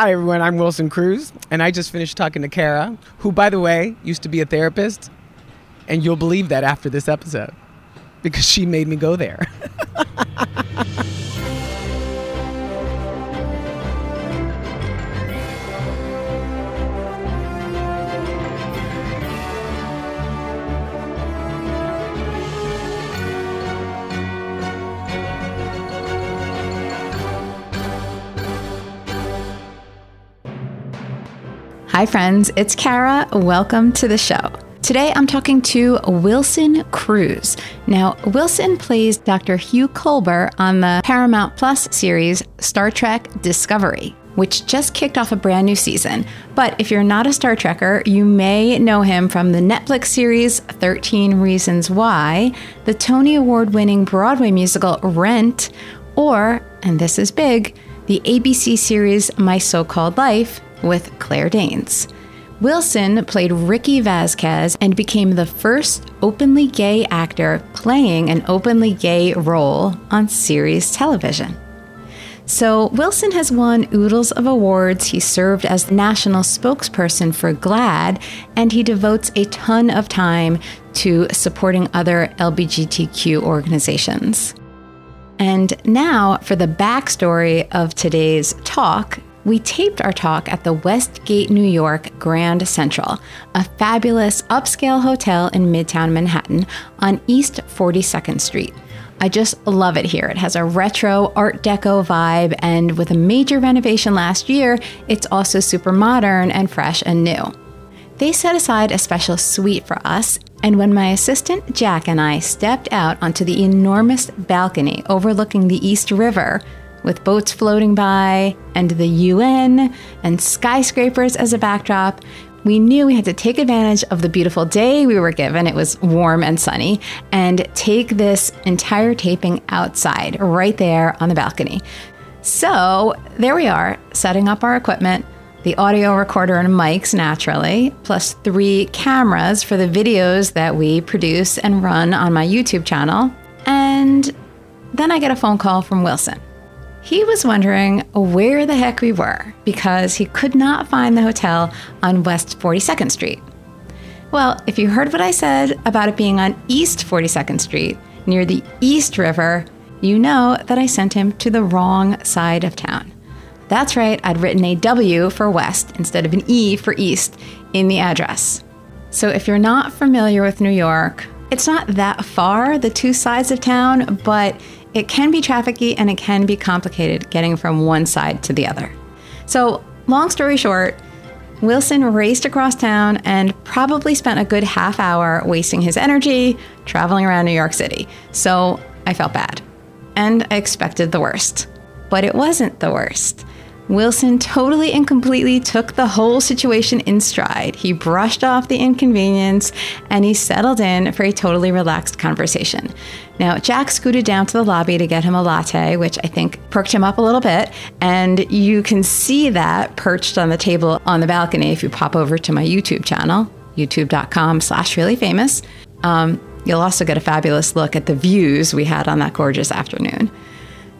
Hi, everyone. I'm Wilson Cruz, and I just finished talking to Kara, who, by the way, used to be a therapist. And you'll believe that after this episode because she made me go there. Hi, friends. It's Kara. Welcome to the show. Today I'm talking to Wilson Cruz. Now, Wilson plays Dr. Hugh Culber on the Paramount Plus series Star Trek Discovery, which just kicked off a brand new season. But if you're not a Star Trekker, you may know him from the Netflix series 13 Reasons Why, the Tony Award winning Broadway musical Rent, or, and this is big, the ABC series My So Called Life with Claire Danes. Wilson played Ricky Vasquez and became the first openly gay actor playing an openly gay role on series television. So, Wilson has won oodles of awards. He served as national spokesperson for GLAAD, and he devotes a ton of time to supporting other LGBTQ organizations. And now, for the backstory of today's talk, we taped our talk at the Westgate, New York Grand Central, a fabulous upscale hotel in Midtown Manhattan on East 42nd Street. I just love it here. It has a retro Art Deco vibe, and with a major renovation last year, it's also super modern and fresh and new. They set aside a special suite for us, and when my assistant Jack and I stepped out onto the enormous balcony overlooking the East River, with boats floating by and the UN and skyscrapers as a backdrop, we knew we had to take advantage of the beautiful day we were given. It was warm and sunny, and take this entire taping outside, right there on the balcony. So there we are, setting up our equipment the audio recorder and mics naturally, plus three cameras for the videos that we produce and run on my YouTube channel. And then I get a phone call from Wilson. He was wondering where the heck we were because he could not find the hotel on West 42nd Street. Well, if you heard what I said about it being on East 42nd Street, near the East River, you know that I sent him to the wrong side of town. That's right, I'd written a W for West instead of an E for East in the address. So if you're not familiar with New York, it's not that far, the two sides of town, but it can be trafficky and it can be complicated getting from one side to the other. So, long story short, Wilson raced across town and probably spent a good half hour wasting his energy traveling around New York City. So, I felt bad. And I expected the worst. But it wasn't the worst. Wilson totally and completely took the whole situation in stride. He brushed off the inconvenience and he settled in for a totally relaxed conversation. Now, Jack scooted down to the lobby to get him a latte, which I think perked him up a little bit. And you can see that perched on the table on the balcony if you pop over to my YouTube channel, youtube.com slash really famous. Um, you'll also get a fabulous look at the views we had on that gorgeous afternoon.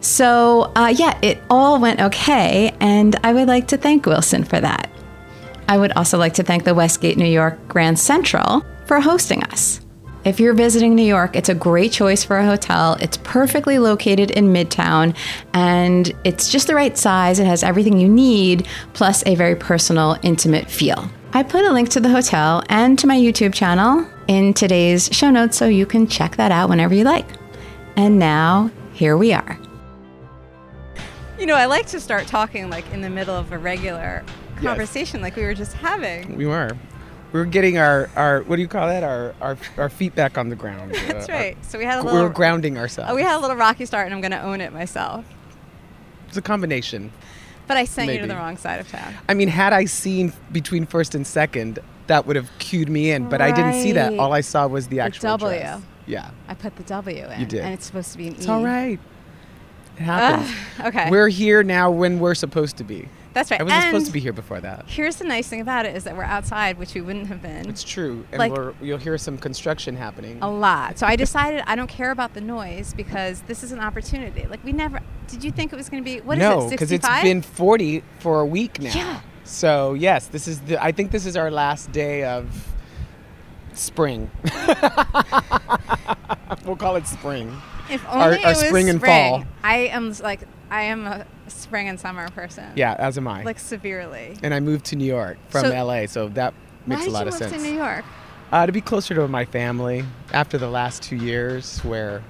So, uh, yeah, it all went okay, and I would like to thank Wilson for that. I would also like to thank the Westgate New York Grand Central for hosting us. If you're visiting New York, it's a great choice for a hotel. It's perfectly located in Midtown and it's just the right size. It has everything you need, plus a very personal, intimate feel. I put a link to the hotel and to my YouTube channel in today's show notes so you can check that out whenever you like. And now, here we are. You know, I like to start talking like in the middle of a regular conversation, yes. like we were just having. We were. We were getting our, our what do you call that? Our our, our feet back on the ground. That's uh, right. Our, so we had a little. We were grounding ourselves. Oh, we had a little rocky start, and I'm going to own it myself. It's a combination. But I sent Maybe. you to the wrong side of town. I mean, had I seen between first and second, that would have cued me in. But right. I didn't see that. All I saw was the actual the W. Dress. Yeah. I put the W in. You did. And it's supposed to be an E. it's all right. It happens. Uh, okay. We're here now when we're supposed to be. That's right. I wasn't And supposed to be here before that. Here's the nice thing about it is that we're outside, which we wouldn't have been. It's true, and Like- we're, you'll hear some construction happening. a lot. So I decided I don't care about the noise because this is an opportunity. Like we never. Did you think it was going to be what is no, it? because 65? it's been 40 for a week now. Yeah. So yes, this is the. I think this is our last day of spring. we'll call it spring. If our- only our it was spring and fall. I am like I am a spring and summer person. Yeah, as am I. Like severely. and I moved to New York from So- LA, so that makes a lot of sense. Why did you move to New York? Uh, to be closer to my family after the last two years where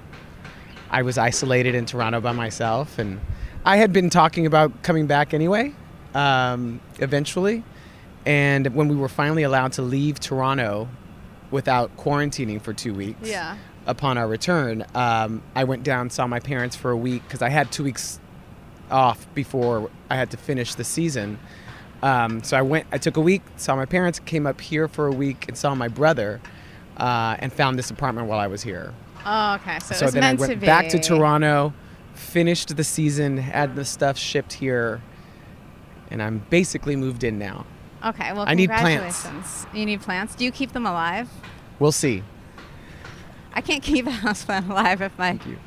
I was isolated in Toronto by myself. And I had been talking about coming back anyway, um, eventually. And when we were finally allowed to leave Toronto without quarantining for two weeks, Yeah. Upon our return, um, I went down, saw my parents for a week because I had two weeks off before I had to finish the season. Um, so I went, I took a week, saw my parents, came up here for a week, and saw my brother, uh, and found this apartment while I was here. Oh, okay. So, so then I went to back to Toronto, finished the season, had the stuff shipped here, and I'm basically moved in now. Okay. Well, I need plants. congratulations. You need plants. Do you keep them alive? We'll see. I can't keep a houseplant alive if my Thank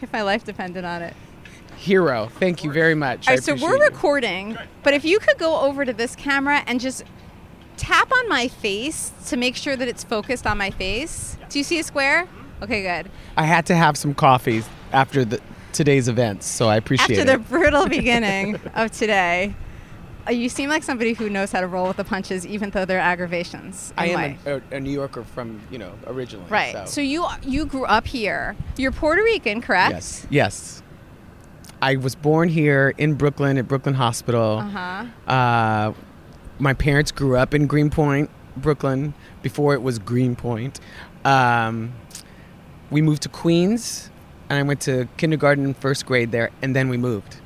if my life depended on it. Hero, thank you very much. All right, I so we're appreciate it. recording, but if you could go over to this camera and just tap on my face to make sure that it's focused on my face. Do you see a square? Mm-hmm. Okay, good. I had to have some coffee after the today's events, so I appreciate it. After the brutal beginning of today, you seem like somebody who knows how to roll with the punches, even though they're aggravations. I am a, a, New Yorker from you know originally. right. So, So you you grew up here. You're Puerto Rican, correct? yes, yes. I was born here in Brooklyn at Brooklyn Hospital. Uh huh. Uh, my parents grew up in Greenpoint, Brooklyn, before it was Greenpoint. Um, we moved to Queens, and I went to kindergarten and first grade there, and then we moved.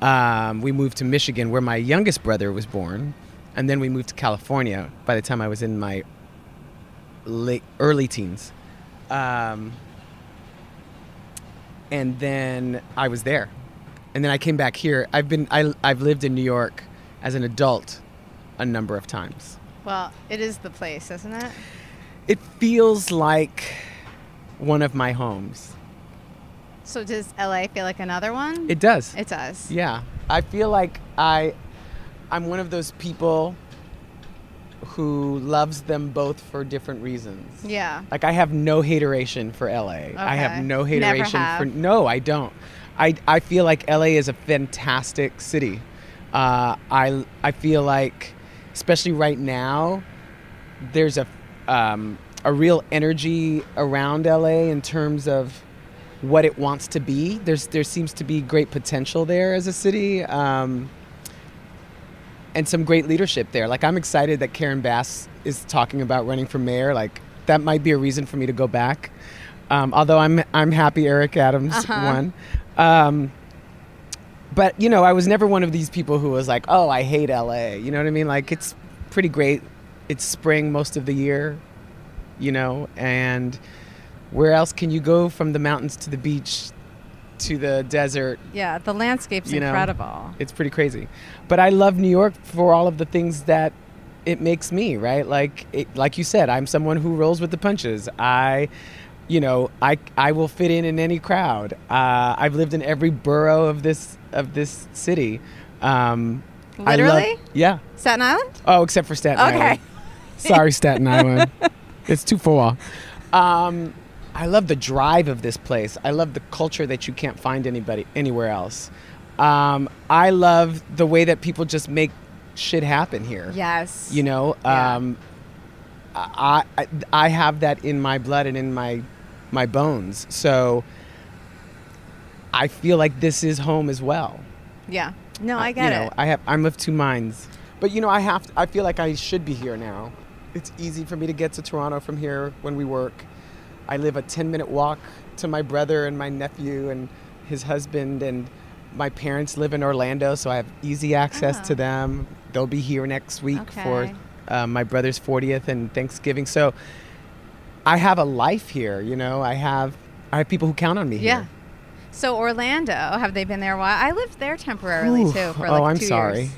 Um, we moved to Michigan, where my youngest brother was born, and then we moved to California by the time I was in my late early teens. Um, and then I was there, and then I came back here. I've been I, I've lived in New York as an adult a number of times. Well, it is the place, isn't it? It feels like one of my homes. So does LA feel like another one? It does. It does. Yeah, I feel like I, I'm one of those people who loves them both for different reasons. Yeah. Like I have no hateration for LA. I have no hateration for no, I don't. I I feel like LA is a fantastic city. Uh, I I feel like, especially right now, there's a um, a real energy around LA in terms of what it wants to be. There's there seems to be great potential there as a city. Um, and some great leadership there. Like I'm excited that Karen Bass is talking about running for mayor. Like that might be a reason for me to go back. Um, although I'm I'm happy Eric Adams Uh-huh. won. Um, but you know, I was never one of these people who was like, "Oh, I hate LA." You know what I mean? Like it's pretty great. It's spring most of the year, you know, and where else can you go from the mountains to the beach to the desert Yeah, the landscape's You know, incredible. it's pretty crazy. But I love New York for all of the things that it makes me, right? Like it, like you said, I'm someone who rolls with the punches. I you know, I I will fit in in any crowd. Uh, I've lived in every borough of this of this city. Um, I love- Literally? yeah. Staten Island? Oh, except for Staten Island. Okay. Island. Sorry, Staten Island. It's too far. Um, I love the drive of this place. I love the culture that you can't find anybody anywhere else. Um, I love the way that people just make shit happen here. Yes. You know, Yeah. um, I, I I have that in my blood and in my my bones. So I feel like this is home as well. Yeah. No, I get you know, it. I have I'm of two minds. But you know, I have I feel like I should be here now. It's easy for me to get to Toronto from here when we work. I live a 10 minute walk to my brother and my nephew and his husband and my parents live in Orlando, so I have easy access Oh. to them. They'll be here next week for Okay. uh, my brother's 40th and Thanksgiving. So I have a life here, you know. I have I have people who count on me Yeah. here. So Orlando, have they been there a while? I lived there temporarily Oof. too for oh, like I'm two sorry. years.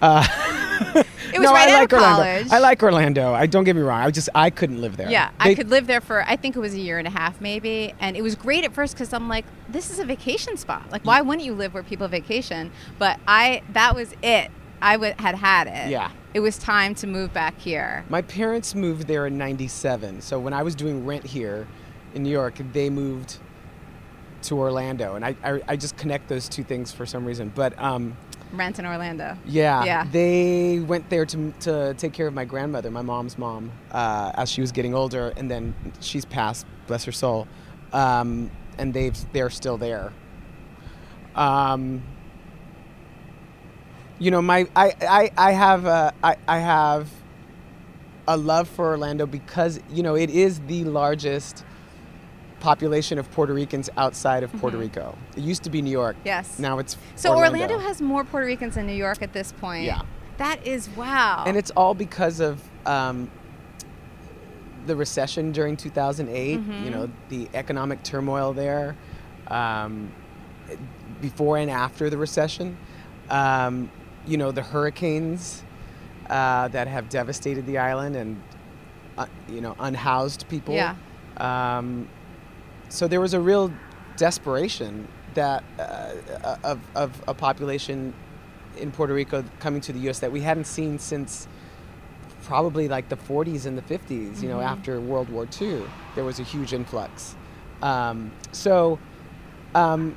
Uh, It was no, right I like Orlando. college. I like Orlando. I don't get me wrong. I just I couldn't live there. Yeah, I could live there for I think it was a year and a half maybe, and it was great at first because I'm like, this is a vacation spot. Like, why wouldn't you live where people vacation? But I that was it. I w- had had it. Yeah. It was time to move back here. My parents moved there in '97. So when I was doing rent here in New York, they moved to Orlando, and I I, I just connect those two things for some reason. But um, Rent in Orlando. yeah, Yeah. they went there to to take care of my grandmother, my mom's mom, uh, as she was getting older, and then she's passed, bless her soul, um, and they've they're still there. Um, you know, my I I, I have a, I, I have a love for Orlando because you know it is the largest population of Puerto Ricans outside of Puerto Rico. It used to be New York. Yes. Now it's So Orlando. has more Puerto Ricans than New York at this point. Yeah. That is wow. and it's all because of um, the recession during 2008 Mm-hmm. you know the economic turmoil there um, before and after the recession um, you know the hurricanes uh, that have devastated the island and uh, you know unhoused people Yeah. So there was a real desperation that uh, of, of a population in Puerto Rico coming to the U.S. that we hadn't seen since probably like the 40s and the 50s. You know, after World War II, there was a huge influx. Um, so, um,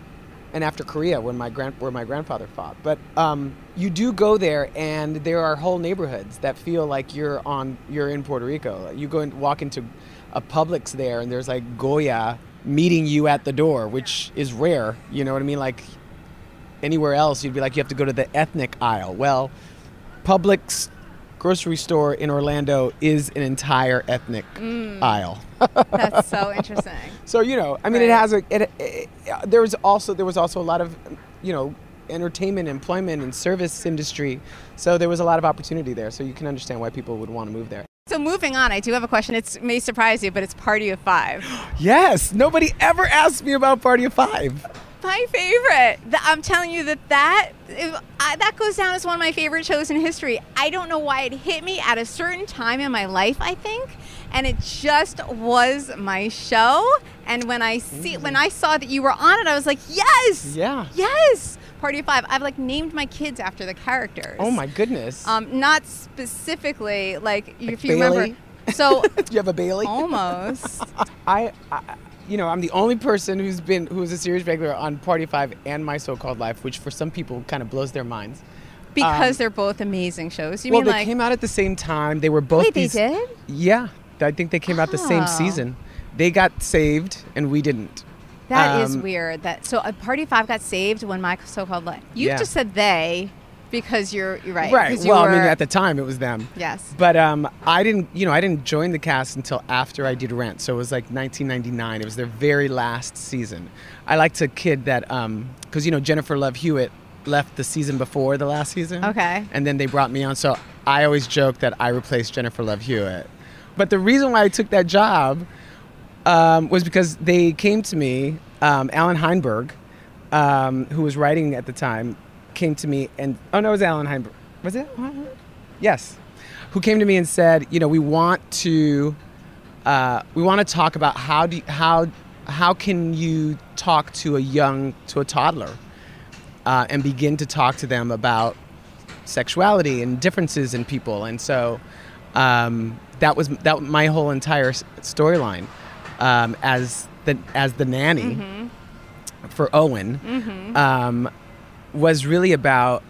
and after Korea, when my grand where my grandfather fought, but um, you do go there, and there are whole neighborhoods that feel like you're on you're in Puerto Rico. You go and walk into a Publix there, and there's like Goya meeting you at the door, which is rare. You know what I mean? Like anywhere else, you'd be like, you have to go to the ethnic aisle. Well, Publix grocery store in Orlando is an entire ethnic mm. aisle. That's so interesting. so you know, I mean, it has a. It, it, there was also there was also a lot of, you know, entertainment, employment, and service industry. So there was a lot of opportunity there. So you can understand why people would want to move there. So moving on, I do have a question. It may surprise you, but it's Party of Five. Yes, nobody ever asked me about Party of Five. My favorite. I'm telling you that that I, that goes down as one of my favorite shows in history. I don't know why it hit me at a certain time in my life. I think, and it just was my show. And when I see when mm. I saw that you were on it, I was like, yes, Yeah. yes. Party of Five. I've like named my kids after the characters. Oh my goodness. Um, not specifically like, if you Bailey? remember. So Do you have a Bailey? almost. I, I, you know, I'm the only person who's been who's a series regular on Party Five and My So-Called Life, which for some people kind of blows their minds. Because Um, they're both amazing shows. You mean like. well, mean they like came out at the same time. They were both Wait, they did? Yeah, I think they came out the same Oh. season. They got saved and we didn't. That is Um, weird. That so a Party Five got saved when my so-called life. You Yeah. just said they because you're you're right. Right. Well, I mean, at the time it was them. yes. But um, I didn't, you know, I didn't join the cast until after I did Rent. So it was like 1999. It was their very last season. I like to kid that, um, because you know Jennifer Love Hewitt left the season before the last season. Okay. And then they brought me on. So I always joke that I replaced Jennifer Love Hewitt. But the reason why I took that job um, was because they came to me. Um, Allan Heinberg, um, who was writing at the time, came to me and oh no, it was Allan Heinberg. Was it? Yes, who came to me and said, you know, we want to, uh, we want to talk about how do you, how how can you talk to a young to a toddler uh, and begin to talk to them about sexuality and differences in people, and so um, that was that my whole entire storyline um, as the as the nanny for Owen um, was really about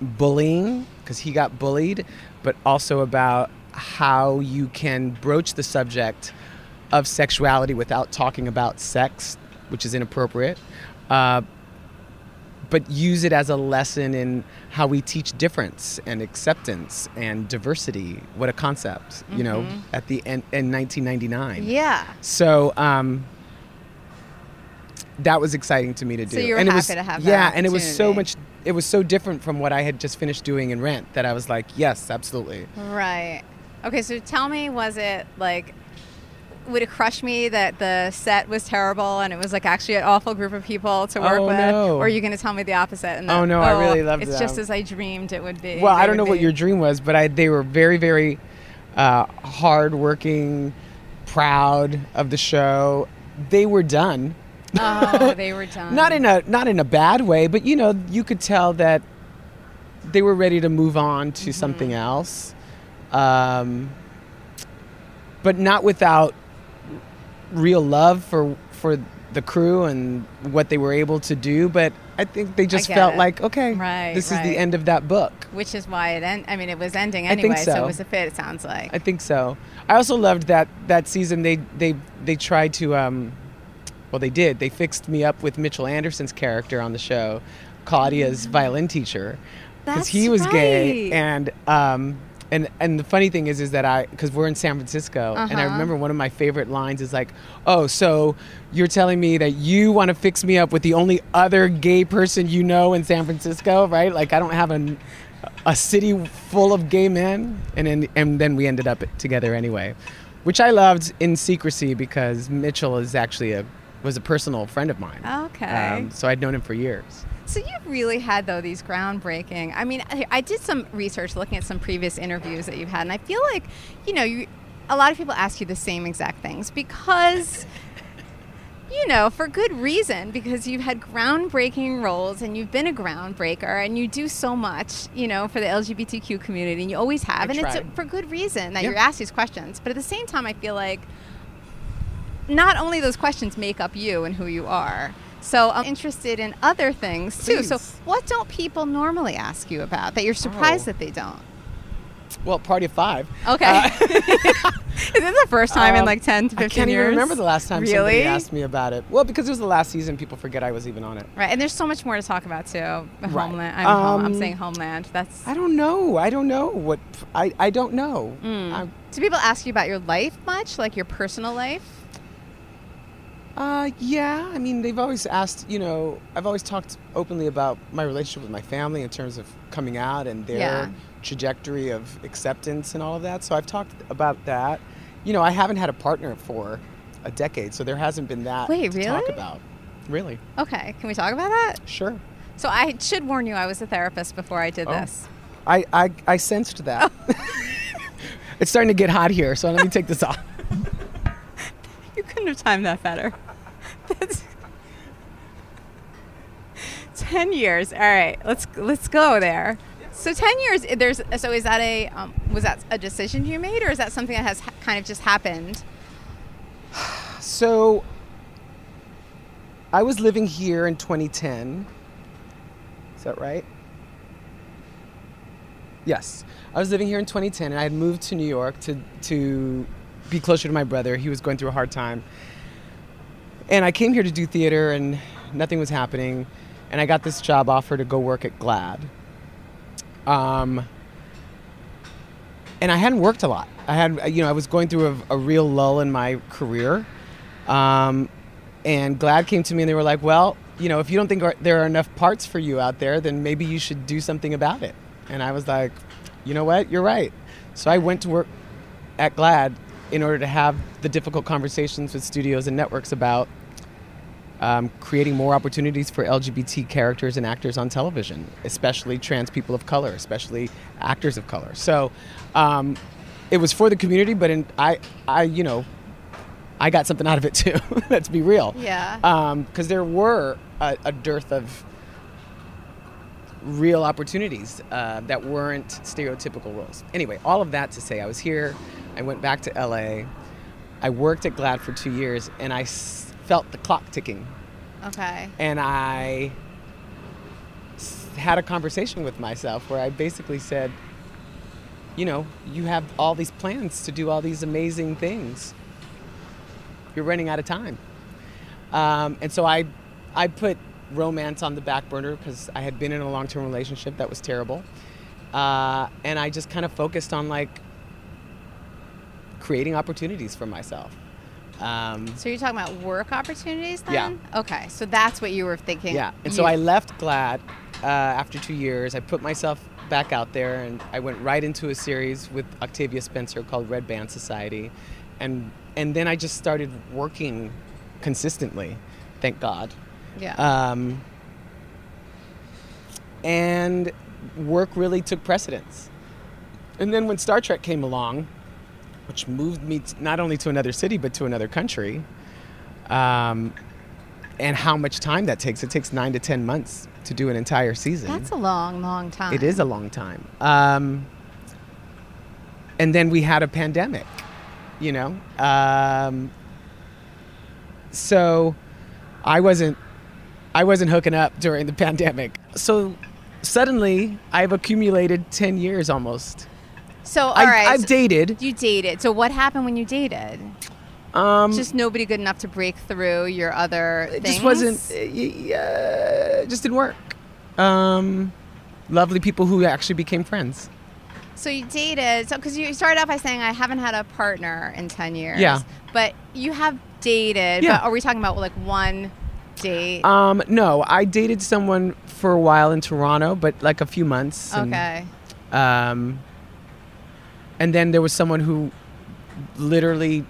bullying because he got bullied, but also about how you can broach the subject of sexuality without talking about sex, which is inappropriate, uh, but use it as a lesson in how we teach difference and acceptance and diversity. What a concept, you know, at the end in 1999. Yeah. So um, that was exciting to me to do. So you were and it happy was, to have that Yeah, and it was so much. It was so different from what I had just finished doing in Rent that I was like, yes, absolutely. Right. Okay, so tell me, was it like would it crush me that the set was terrible and it was like actually an awful group of people to work Oh, with? no. Or are you going to tell me the opposite? And Oh, that, no, I really loved it. It's just as I dreamed it would be. Well, I don't know would what your dream was, but I they were very very uh, hardworking, proud of the show. They were done. Oh, they were done. not in a not in a bad way, but you know, you could tell that they were ready to move on to something else, um, but not without real love for for the crew and what they were able to do. But I think they just felt it. like, okay, Right, this is the end of that book. Which is why it end. I mean, it was ending I think anyway, so. so. it was a fit. It sounds like. I think so. I also loved that that season. They they they tried to um, well, they did. They fixed me up with Mitchell Anderson's character on the show, Claudia's violin teacher, because he was gay. And um, and and the funny thing is, is that I because we're in San Francisco, and I Uh-huh. remember one of my favorite lines is like, "Oh, so you're telling me that you want to fix me up with the only other gay person you know in San Francisco, right? Like I don't have an." a city full of gay men and then, and then we ended up together anyway which i loved in secrecy because mitchell is actually a was a personal friend of mine Okay. um, so i'd known him for years So you really had though these groundbreaking. I mean, I, I did some research looking at some previous interviews that you've had, and I feel like, you know, you, a lot of people ask you the same exact things because, you know, for good reason because you've had groundbreaking roles and you've been a groundbreaker and you do so much, you know, for the LGBTQ community, and you always have, I and it's tried. for good reason that Yeah. you're asked these questions. But at the same time, I feel like not only those questions make up you and who you are. So I'm interested in other things too. So what don't people normally ask you about that you're surprised Oh. that they don't? well party of five Okay. Uh, Is this the first time in um, like 10 to 15 i can't years? even remember the last time really? somebody asked me about it well because it was the last season people forget i was even on it Right, and there's so much more to talk about too. Right. Homeland. I'm, home, I'm Um, saying homeland. That's. i don't know i don't know what i, I don't know Mm. Do people ask you about your life much, like your personal life? Uh, yeah. I mean, they've always asked, you know, I've always talked openly about my relationship with my family in terms of coming out and their Yeah. trajectory of acceptance and all of that. So I've talked about that. You know, I haven't had a partner for a decade, so there hasn't been that Wait, to talk about. Really? Okay, can we talk about that? Sure. So I should warn you, I was a therapist before I did Oh. this. I, I, I sensed that. it's starting to get hot here, so let me take this off. You couldn't have timed that better. That's ten years. All right, let's let's go there. So ten years. There's so is that a um, was that a decision you made, or is that something that has ha- kind of just happened? So I was living here in 2010. Is that right? Yes. I was living here in 2010 and I had moved to New York to to be closer to my brother. He was going through a hard time. And I came here to do theater and nothing was happening and I got this job offer to go work at GLAAD. Um and I hadn't worked a lot. I had, you know, I was going through a, a real lull in my career. Um, and GLAAD came to me and they were like, well, you know, if you don't think there are enough parts for you out there, then maybe you should do something about it. And I was like, you know what? You're right. So I went to work at GLAAD in order to have the difficult conversations with studios and networks about um, creating more opportunities for LGBT characters and actors on television, especially trans people of color, especially actors of color. So um, it was for the community, but in, I, I, you know, I got something out of it too. Let's be real. Yeah. Because there were a, a dearth of real opportunities uh, that weren't stereotypical roles. Anyway, all of that to say, I was here. I went back to LA. I worked at GLAAD for two years, and I s- felt the clock ticking. Okay. And I s- had a conversation with myself where I basically said, you know, you have all these plans to do all these amazing things. You're running out of time. Um, and so I, I put romance on the back burner because I had been in a long-term relationship that was terrible, uh, and I just kind of focused on like creating opportunities for myself. Um, So you're talking about work opportunities then? Yeah. Okay. So that's what you were thinking. Yeah, and so I left GLAAD uh, after two years. I put myself back out there, and I went right into a series with Octavia Spencer called Red Band Society, and and then I just started working consistently. Thank God. Yeah. Um, and work really took precedence. And then when Star Trek came along, which moved me t- not only to another city but to another country, um, and how much time that takes. It takes nine to ten months to do an entire season. That's a long, long time. It is a long time. Um, and then we had a pandemic, you know. Um, so I wasn't I wasn't hooking up during the pandemic. So suddenly I've accumulated 10 years almost. So, all I, right. I've dated. you dated. So, what happened when you dated? Um, Just nobody good enough to break through your other it things. just wasn't, uh, uh, just didn't work. Um, lovely people who actually became friends. So you dated. So because you started off by saying I haven't had a partner in ten years. Yeah. But you have dated. Yeah. But are we talking about like one date? Um, no, I dated someone for a while in Toronto, but like a few months. and- okay. Um, and then there was someone who literally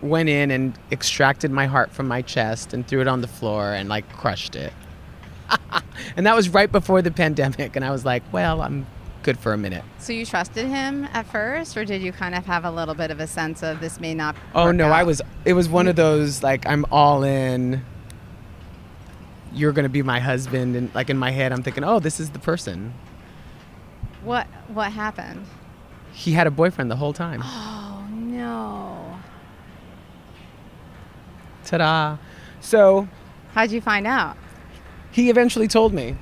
went in and extracted my heart from my chest and threw it on the floor and like crushed it. and that was right before the pandemic. And I was like, well, I'm good for a minute. So you trusted him at first, or did you kind of have a little bit of a sense of this may not? Oh no, I was. It was one of those like I'm all in. You're gonna be my husband, and like in my head, I'm thinking, oh, this is the person. What What happened? He had a boyfriend the whole time. Oh no. Ta-da! So How'd you find out? he eventually told me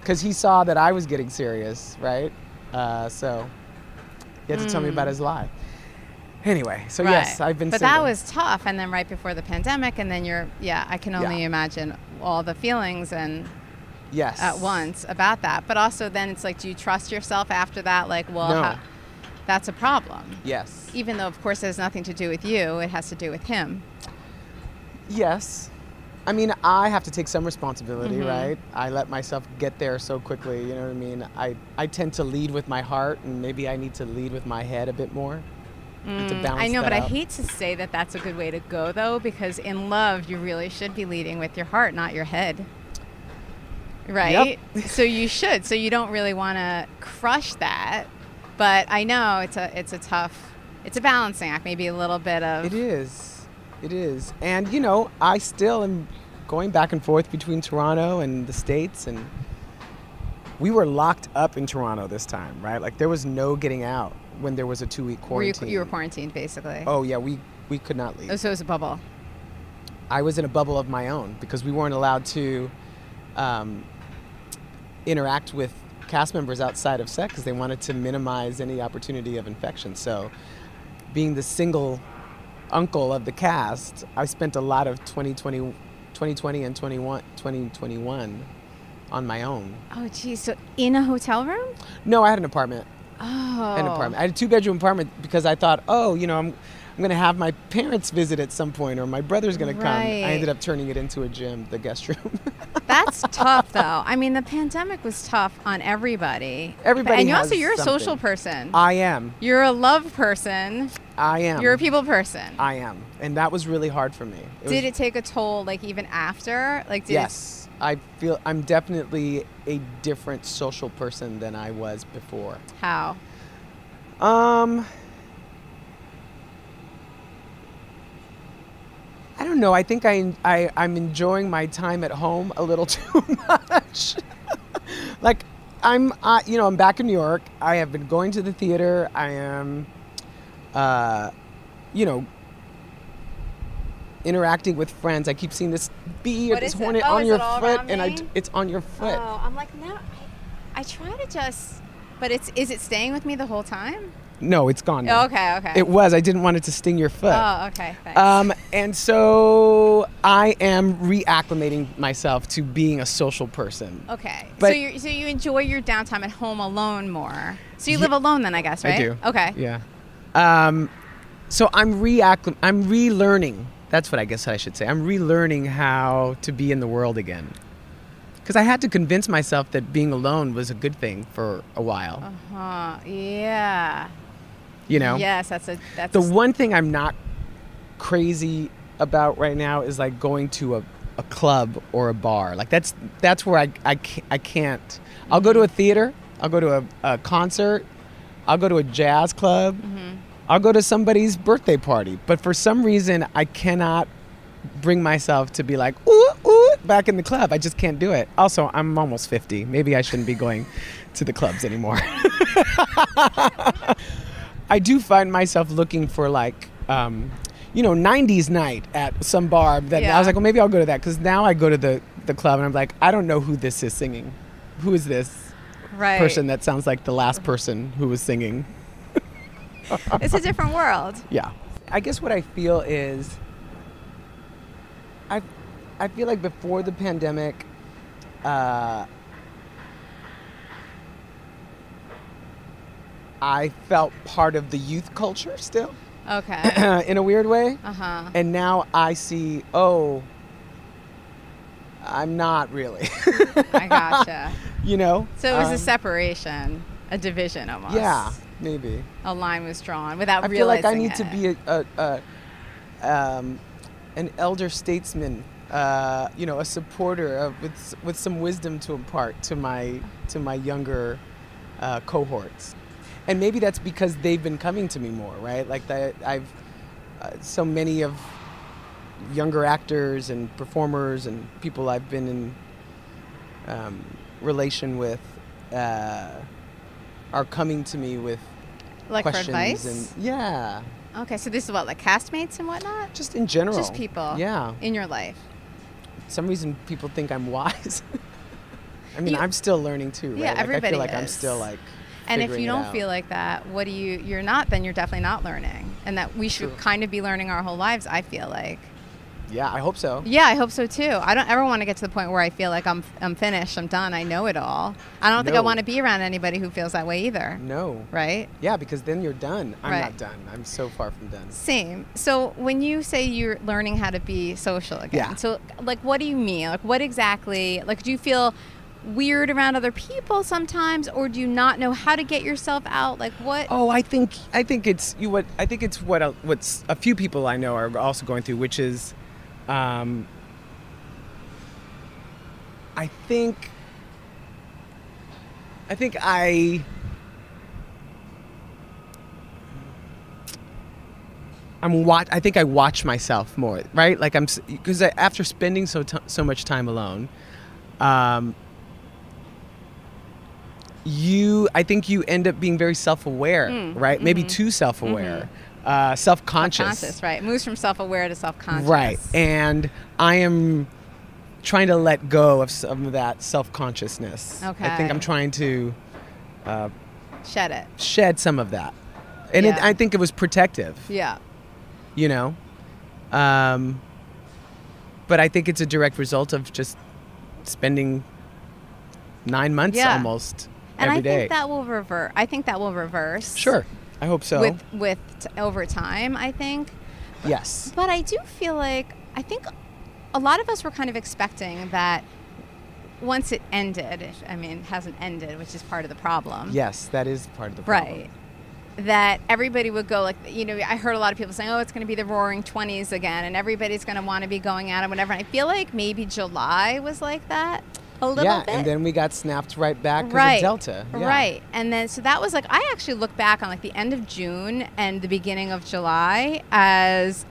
because he saw that I was getting serious, right? Uh, so he had to tell me about his lie. Anyway, so yes, Hmm. I've been. But single. that was tough, and then right before the pandemic, and then you're yeah. I can only Yeah. imagine all the feelings and yes at once about that. But also then it's like, do you trust yourself after that? Like, well, No. ha- that's a problem. Yes. Even though, of course, it has nothing to do with you, it has to do with him. Yes. I mean, I have to take some responsibility, Mhm. right? I let myself get there so quickly. You know what I mean? I, I tend to lead with my heart, and maybe I need to lead with my head a bit more. Mm, balance I know, but I hate to say that that's a good way to go, though, because in love, you really should be leading with your heart, not your head. Right? so you should. So you don't really want to crush that. But I know it's a it's a tough, it's a balancing act. Maybe a little bit of. It is. It is. And, you know, I still am going back and forth between Toronto and the States, and we were locked up in Toronto this time, right? Like, there was no getting out when there was a two week quarantine. Were you, you were quarantined, basically. Oh, yeah, we, we could not leave. Oh, so it was a bubble. I was in a bubble of my own because we weren't allowed to um, interact with cast members outside of set because they wanted to minimize any opportunity of infection. So, being the single uncle of the cast, I spent a lot of 2020, 2020 and 21, 2021 on my own. Oh, geez. So in a hotel room? No, I had an apartment. Oh. An apartment. I had a two bedroom apartment because I thought, oh, you know, I'm, I'm going to have my parents visit at some point or my brother's going to come. I ended up turning it into a gym, the guest room. That's tough, though. I mean, the pandemic was tough on everybody. Everybody And you also, you're a social person. I am. you're a love person. I am. You're a people person. I am. And that was really hard for me. It did was- it take a toll, like even after? Like, did Yes. I feel I'm definitely a different social person than I was before. How? Um I don't know. I think I, I I'm enjoying my time at home a little too much. like I'm uh, you know, I'm back in New York. I have been going to the theater. I am uh you know interacting with friends. I keep seeing this bee or this hornet Oh, on your foot and I it's on your foot. Oh, I'm like, no. I, I try to just, but it's is it staying with me the whole time? No, it's gone. now. Okay, okay. It was. I didn't want it to sting your foot. oh, okay. Thanks. Um, and so I am reacclimating myself to being a social person. okay. so but- you so you enjoy your downtime at home alone more. So you Ye- live alone then, I guess, right? I do. Okay. Yeah. Um, so I'm reacclim- I'm relearning. That's what I guess I should say. I'm relearning how to be in the world again. Because I had to convince myself that being alone was a good thing for a while. Uh huh. Yeah. You know. Yes, that's a that's The a, one thing I'm not crazy about right now is like going to a, a club or a bar. Like that's that's where I I can't, I can't. I'll go to a mm-hmm. theater. I'll go to a, a concert. I'll go to a jazz club. Mm-hmm. I'll go to somebody's birthday party. But for some reason, I cannot bring myself to be like ooh ooh back in the club. I just can't do it. Also, I'm almost 50. Maybe I shouldn't be going to the clubs anymore. I do find myself looking for like, um, you know, 90s night at some bar. That I was like, well, maybe I'll go to that because now I go to the, the club and I'm like, I don't know who this is singing. Who is this right. person that sounds like the last person who was singing? It's a different world. Yeah. I guess what I feel is, I, I feel like before the pandemic, uh, I felt part of the youth culture still. Okay. in a weird way. Uh huh. And now I see, oh, I'm not really. I gotcha. you know? So it was Um, a separation, a division almost. Yeah, maybe. A line was drawn without I feel like I need it. to be a, a, a um, an elder statesman. Uh, you know, a supporter of, with with some wisdom to impart to my to my younger uh, cohorts, and maybe that's because they've been coming to me more, right? Like that, I've uh, so many of younger actors and performers and people I've been in um, relation with uh, are coming to me with like for questions advice. and yeah, okay, so this is what like castmates and whatnot. just in general, Just people. Yeah, In your life. some reason people think I'm wise. I mean, You- I'm still learning too, right? Yeah, like, I feel like I'm still like. And if you don't out. feel like that, what do you? You're not. Then you're definitely not learning, and that we should True. kind of be learning our whole lives. I feel like. yeah, I hope so. Yeah, I hope so too. I don't ever want to get to the point where I feel like I'm I'm finished, I'm done, I know it all. I don't think I want to be around anybody who feels that way either. No. Right? Yeah, because then you're done. I'm Right. not done. I'm so far from done. Same. So when you say you're learning how to be social again, Yeah. so like what do you mean? Like what exactly? Like do you feel weird around other people sometimes, or do you not know how to get yourself out? Like what? Oh, I think I think it's you. What I think it's what a, what's a few people I know are also going through, which is, um, I think. I think I. I'm watch. I think I watch myself more, right? Like I'm because after spending so so much time alone, um, you I think you end up being very self-aware, Mm, right? Maybe mhm. too self-aware, uh, self-conscious, Conscious, right? It moves from self-aware to self-conscious. right? And I am trying to let go of some of that self-consciousness. okay I think I'm trying to uh, Shed it. shed some of that, and it, I think it was protective, Yeah. you know. Um, but I think it's a direct result of just spending nine months Yeah. almost And I day. think that will revert. I think that will reverse. Sure. I hope so. With with t- over time, I think. yes. But I do feel like I think a lot of us were kind of expecting that once it ended, I mean, it hasn't ended, which is part of the problem. Yes, that is part of the problem. Right. That everybody would go like, you know, I heard a lot of people saying, "Oh, it's going to be the Roaring Twenties again," and everybody's going to want to be going out and whatever. And I feel like maybe July was like that a little yeah, bit. and then we got snapped right back because right. of Delta. Yeah. Right. And then so that was like I actually look back on like the end of June and the beginning of July as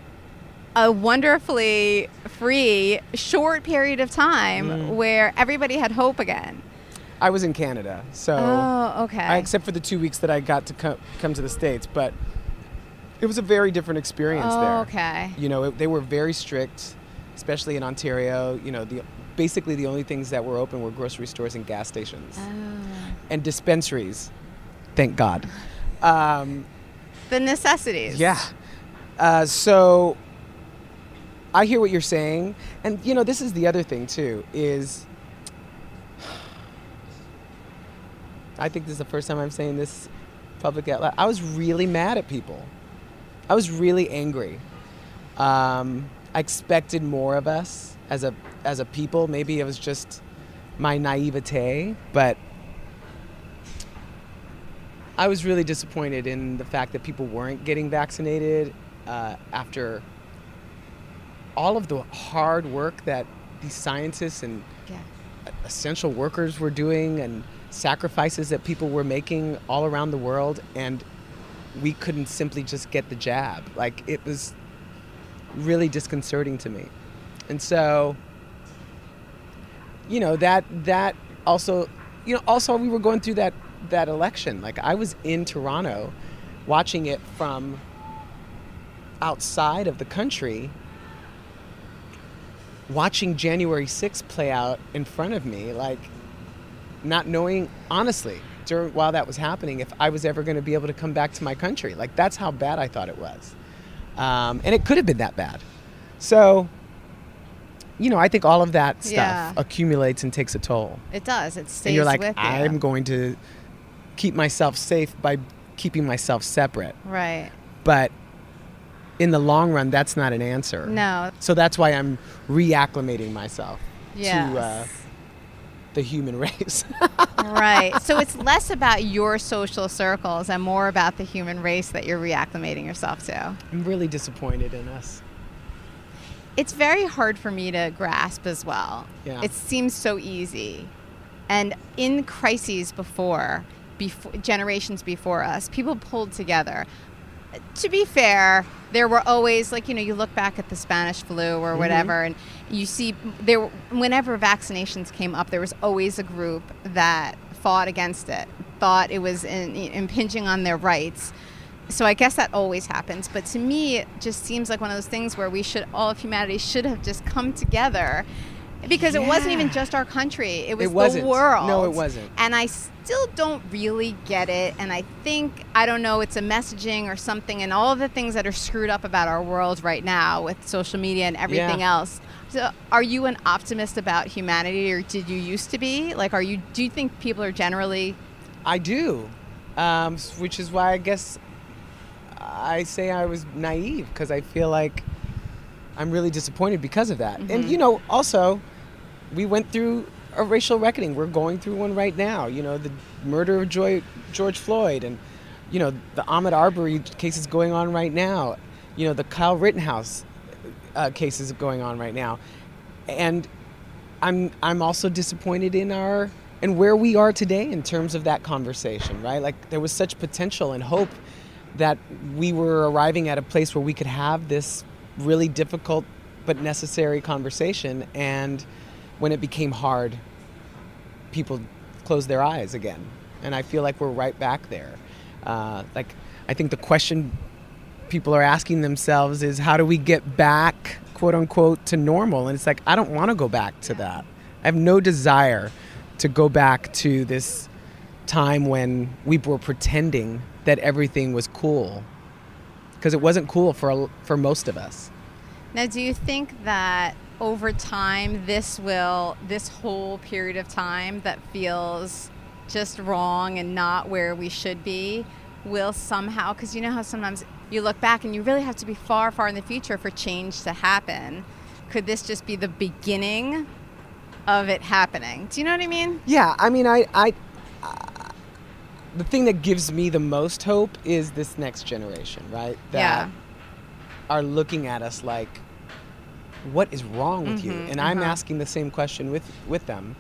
a wonderfully free short period of time Mm. where everybody had hope again. I was in Canada, so Oh, okay. I, except for the two weeks that I got to co- come to the states, but it was a very different experience oh, there. okay. You know, it, they were very strict, especially in Ontario. You know, the basically the only things that were open were grocery stores and gas stations Oh. and dispensaries. Thank God. Um, The necessities. Yeah. Uh, so I hear what you're saying, and you know this is the other thing too is. I think this is the first time I'm saying this public out loud. I was really mad at people. I was really angry. Um, I expected more of us as a as a people. Maybe it was just my naivete, but I was really disappointed in the fact that people weren't getting vaccinated uh, after all of the hard work that these scientists and Yeah. essential workers were doing and sacrifices that people were making all around the world and we couldn't simply just get the jab like it was really disconcerting to me. And so you know that that also you know also we were going through that that election. Like i was in toronto watching it from outside of the country watching January 6th play out in front of me, like not knowing honestly during while that was happening if I was ever going to be able to come back to my country. Like that's how bad I thought it was, um, and it could have been that bad. So, you know, I think all of that stuff Yeah. accumulates and takes a toll. It does. It stays and you're like. I'm going to keep myself safe by keeping myself separate, right. but. In the long run, that's not an answer. No. So that's why I'm reacclimating myself Yes. to uh, the human race. right. So it's less about your social circles and more about the human race that you're reacclimating yourself to. I'm really disappointed in us. It's very hard for me to grasp as well. Yeah. It seems so easy. And in crises before, before generations before us, people pulled together. To be fair, there were always like you know you look back at the Spanish flu or mm-hmm. whatever, and you see there whenever vaccinations came up, there was always a group that fought against it, thought it was in, impinging on their rights. So I guess that always happens. But to me, it just seems like one of those things where we should all of humanity should have just come together. Because it wasn't even just our country; it was It wasn't. the world. No, it wasn't. And I still don't really get it. And I think, I don't know, it's a messaging or something, and all of the things that are screwed up about our world right now with social media and everything Yeah. else. So, are you an optimist about humanity, or did you used to be? Like, are you? Do you think people are generally? I do, um, which is why I guess I say I was naive because I feel like I'm really disappointed because of that. And Mm-hmm. you know, also, we went through a racial reckoning. We're going through one right now. You know, the murder of Joy, George Floyd, and you know, the Ahmaud Arbery case is going on right now. You know, the Kyle Rittenhouse uh, case is going on right now, and I'm I'm also disappointed in our and where we are today in terms of that conversation, right? Like there was such potential and hope that we were arriving at a place where we could have this really difficult but necessary conversation and when it became hard people closed their eyes again. And i feel like we're right back there. Uh, like i think the question people are asking themselves is how do we get back quote unquote to normal? And it's like i don't want to go back to that. I have no desire to go back to this time when we were pretending that everything was cool because it wasn't cool for for most of us Now, do you think that over time, this will, this whole period of time that feels just wrong and not where we should be, will somehow, because you know how sometimes you look back and you really have to be far, far in the future for change to happen. Could this just be the beginning of it happening? Do you know what I mean? Yeah, I mean, I, I, the thing that gives me the most hope is this next generation, right? That Yeah. are looking at us like, what is wrong with you? Mhm, And I'm uh-huh. asking the same question with with them.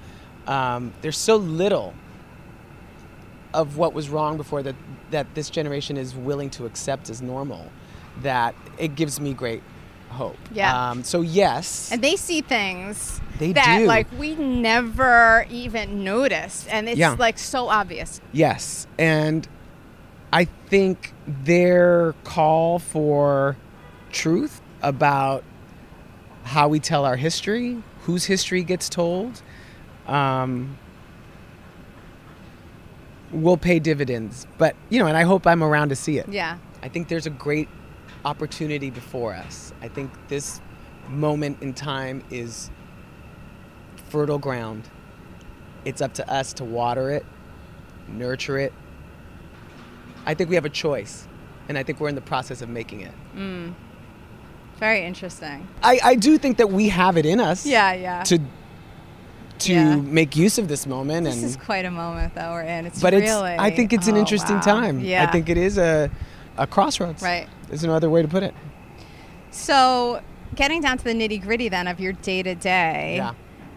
Um, there's so little of what was wrong before that that this generation is willing to accept as normal that it gives me great hope. Yeah. Um, so yes, And they see things They that do. like we never even noticed, and it's Yeah. like so obvious. Yes, and I think their call for truth about how we tell our history, whose history gets told, um, will pay dividends. But you know, and I hope I'm around to see it. Yeah. I think there's a great opportunity before us. I think this moment in time is fertile ground. It's up to us to water it, nurture it. I think we have a choice, and I think we're in the process of making it. Mm. Very interesting. I, I do think that we have it in us Yeah, yeah. to to Yeah. make use of this moment This and is quite a moment that we're in. It's but it's really. I think it's an oh, interesting wow. time. Yeah. I think it is a a crossroads. Right. There's no other way to put it. So, getting down to the nitty gritty then of your day to day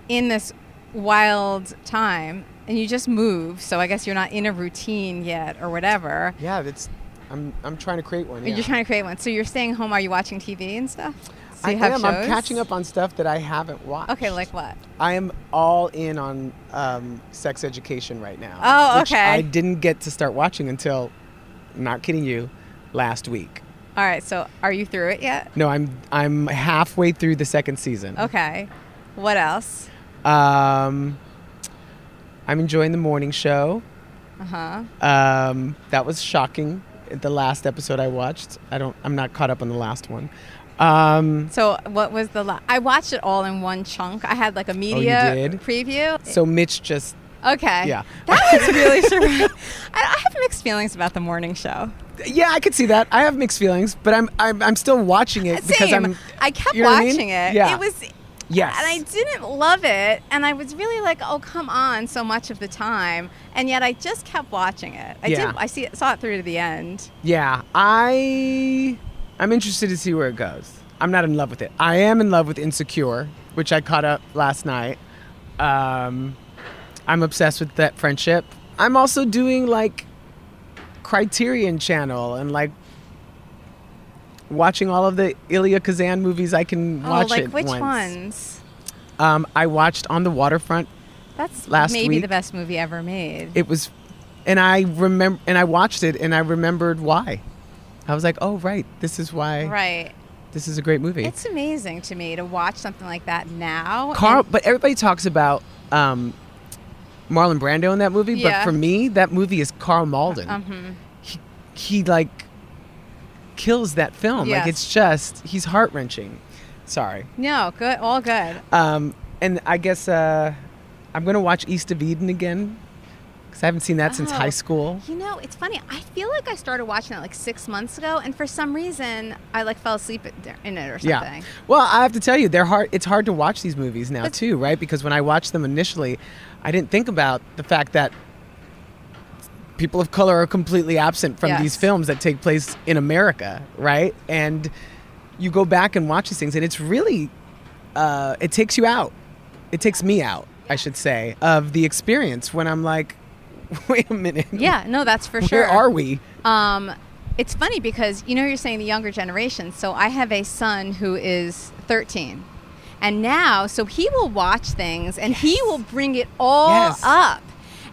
in this wild time, and you just move. So I guess you're not in a routine yet, or whatever. Yeah, it's I'm I'm trying to create one. Yeah. You're trying to create one. So you're staying home. Are you watching TV and stuff? So I am. I'm catching up on stuff that I haven't watched. Okay, like what? I am all in on um, sex education right now. Oh, which okay. I didn't get to start watching until, not kidding you, last week. All right. So are you through it yet? No, I'm I'm halfway through the second season. Okay. What else? Um, I'm enjoying the morning show. Uh huh. Um, that was shocking. The last episode I watched. I don't. I'm not caught up on the last one. Um, So what was the? La- I watched it all in one chunk. I had like a media Oh, preview. so Mitch just. Okay. Yeah. That was really surprising. I, I have mixed feelings about the morning show. Yeah, I could see that. I have mixed feelings, but I'm I'm, I'm still watching it because I'm. I kept you know what I mean? watching it. Yeah. It was Yes. and I didn't love it, and I was really like, "Oh, come on!" So much of the time, and yet I just kept watching it. I Yeah. did. I see, saw it through to the end. Yeah, I I'm interested to see where it goes. I'm not in love with it. I am in love with Insecure, which I caught up last night. Um, I'm obsessed with that friendship. I'm also doing like Criterion Channel and like watching all of the Elia Kazan movies I can watch oh, like at which once. ones? Um, I watched On the Waterfront. That's Last maybe week- the best movie ever made. It was, and I remember, and I watched it, and I remembered why. I was like, oh right, this is why. right. This is a great movie. It's amazing to me to watch something like that now. Karl, but everybody talks about um, Marlon Brando in that movie. Yeah. But for me, that movie is Karl Malden. Mhm. he, he like kills that film. Yes. Like it's just he's heart wrenching. Sorry. No, good. All good. Um, and I guess uh, I'm gonna watch East of Eden again because I haven't seen that since Oh. high school. You know, it's funny. I feel like I started watching that like six months ago, and for some reason, I like fell asleep in it or something. Yeah. Well, I have to tell you, they're hard. It's hard to watch these movies now But- too, right? Because when I watched them initially, I didn't think about the fact that people of color are completely absent from these films that take place in America, right? And you go back and watch these things, and it's really, uh, it takes you out. It takes me out, I should say, of the experience when I'm like, wait a minute. Yeah, no, that's for Where sure. Where are we? Um, it's funny because you know you're saying the younger generation. So I have a son who is 13, and now so he will watch things and he will bring it all Yes. up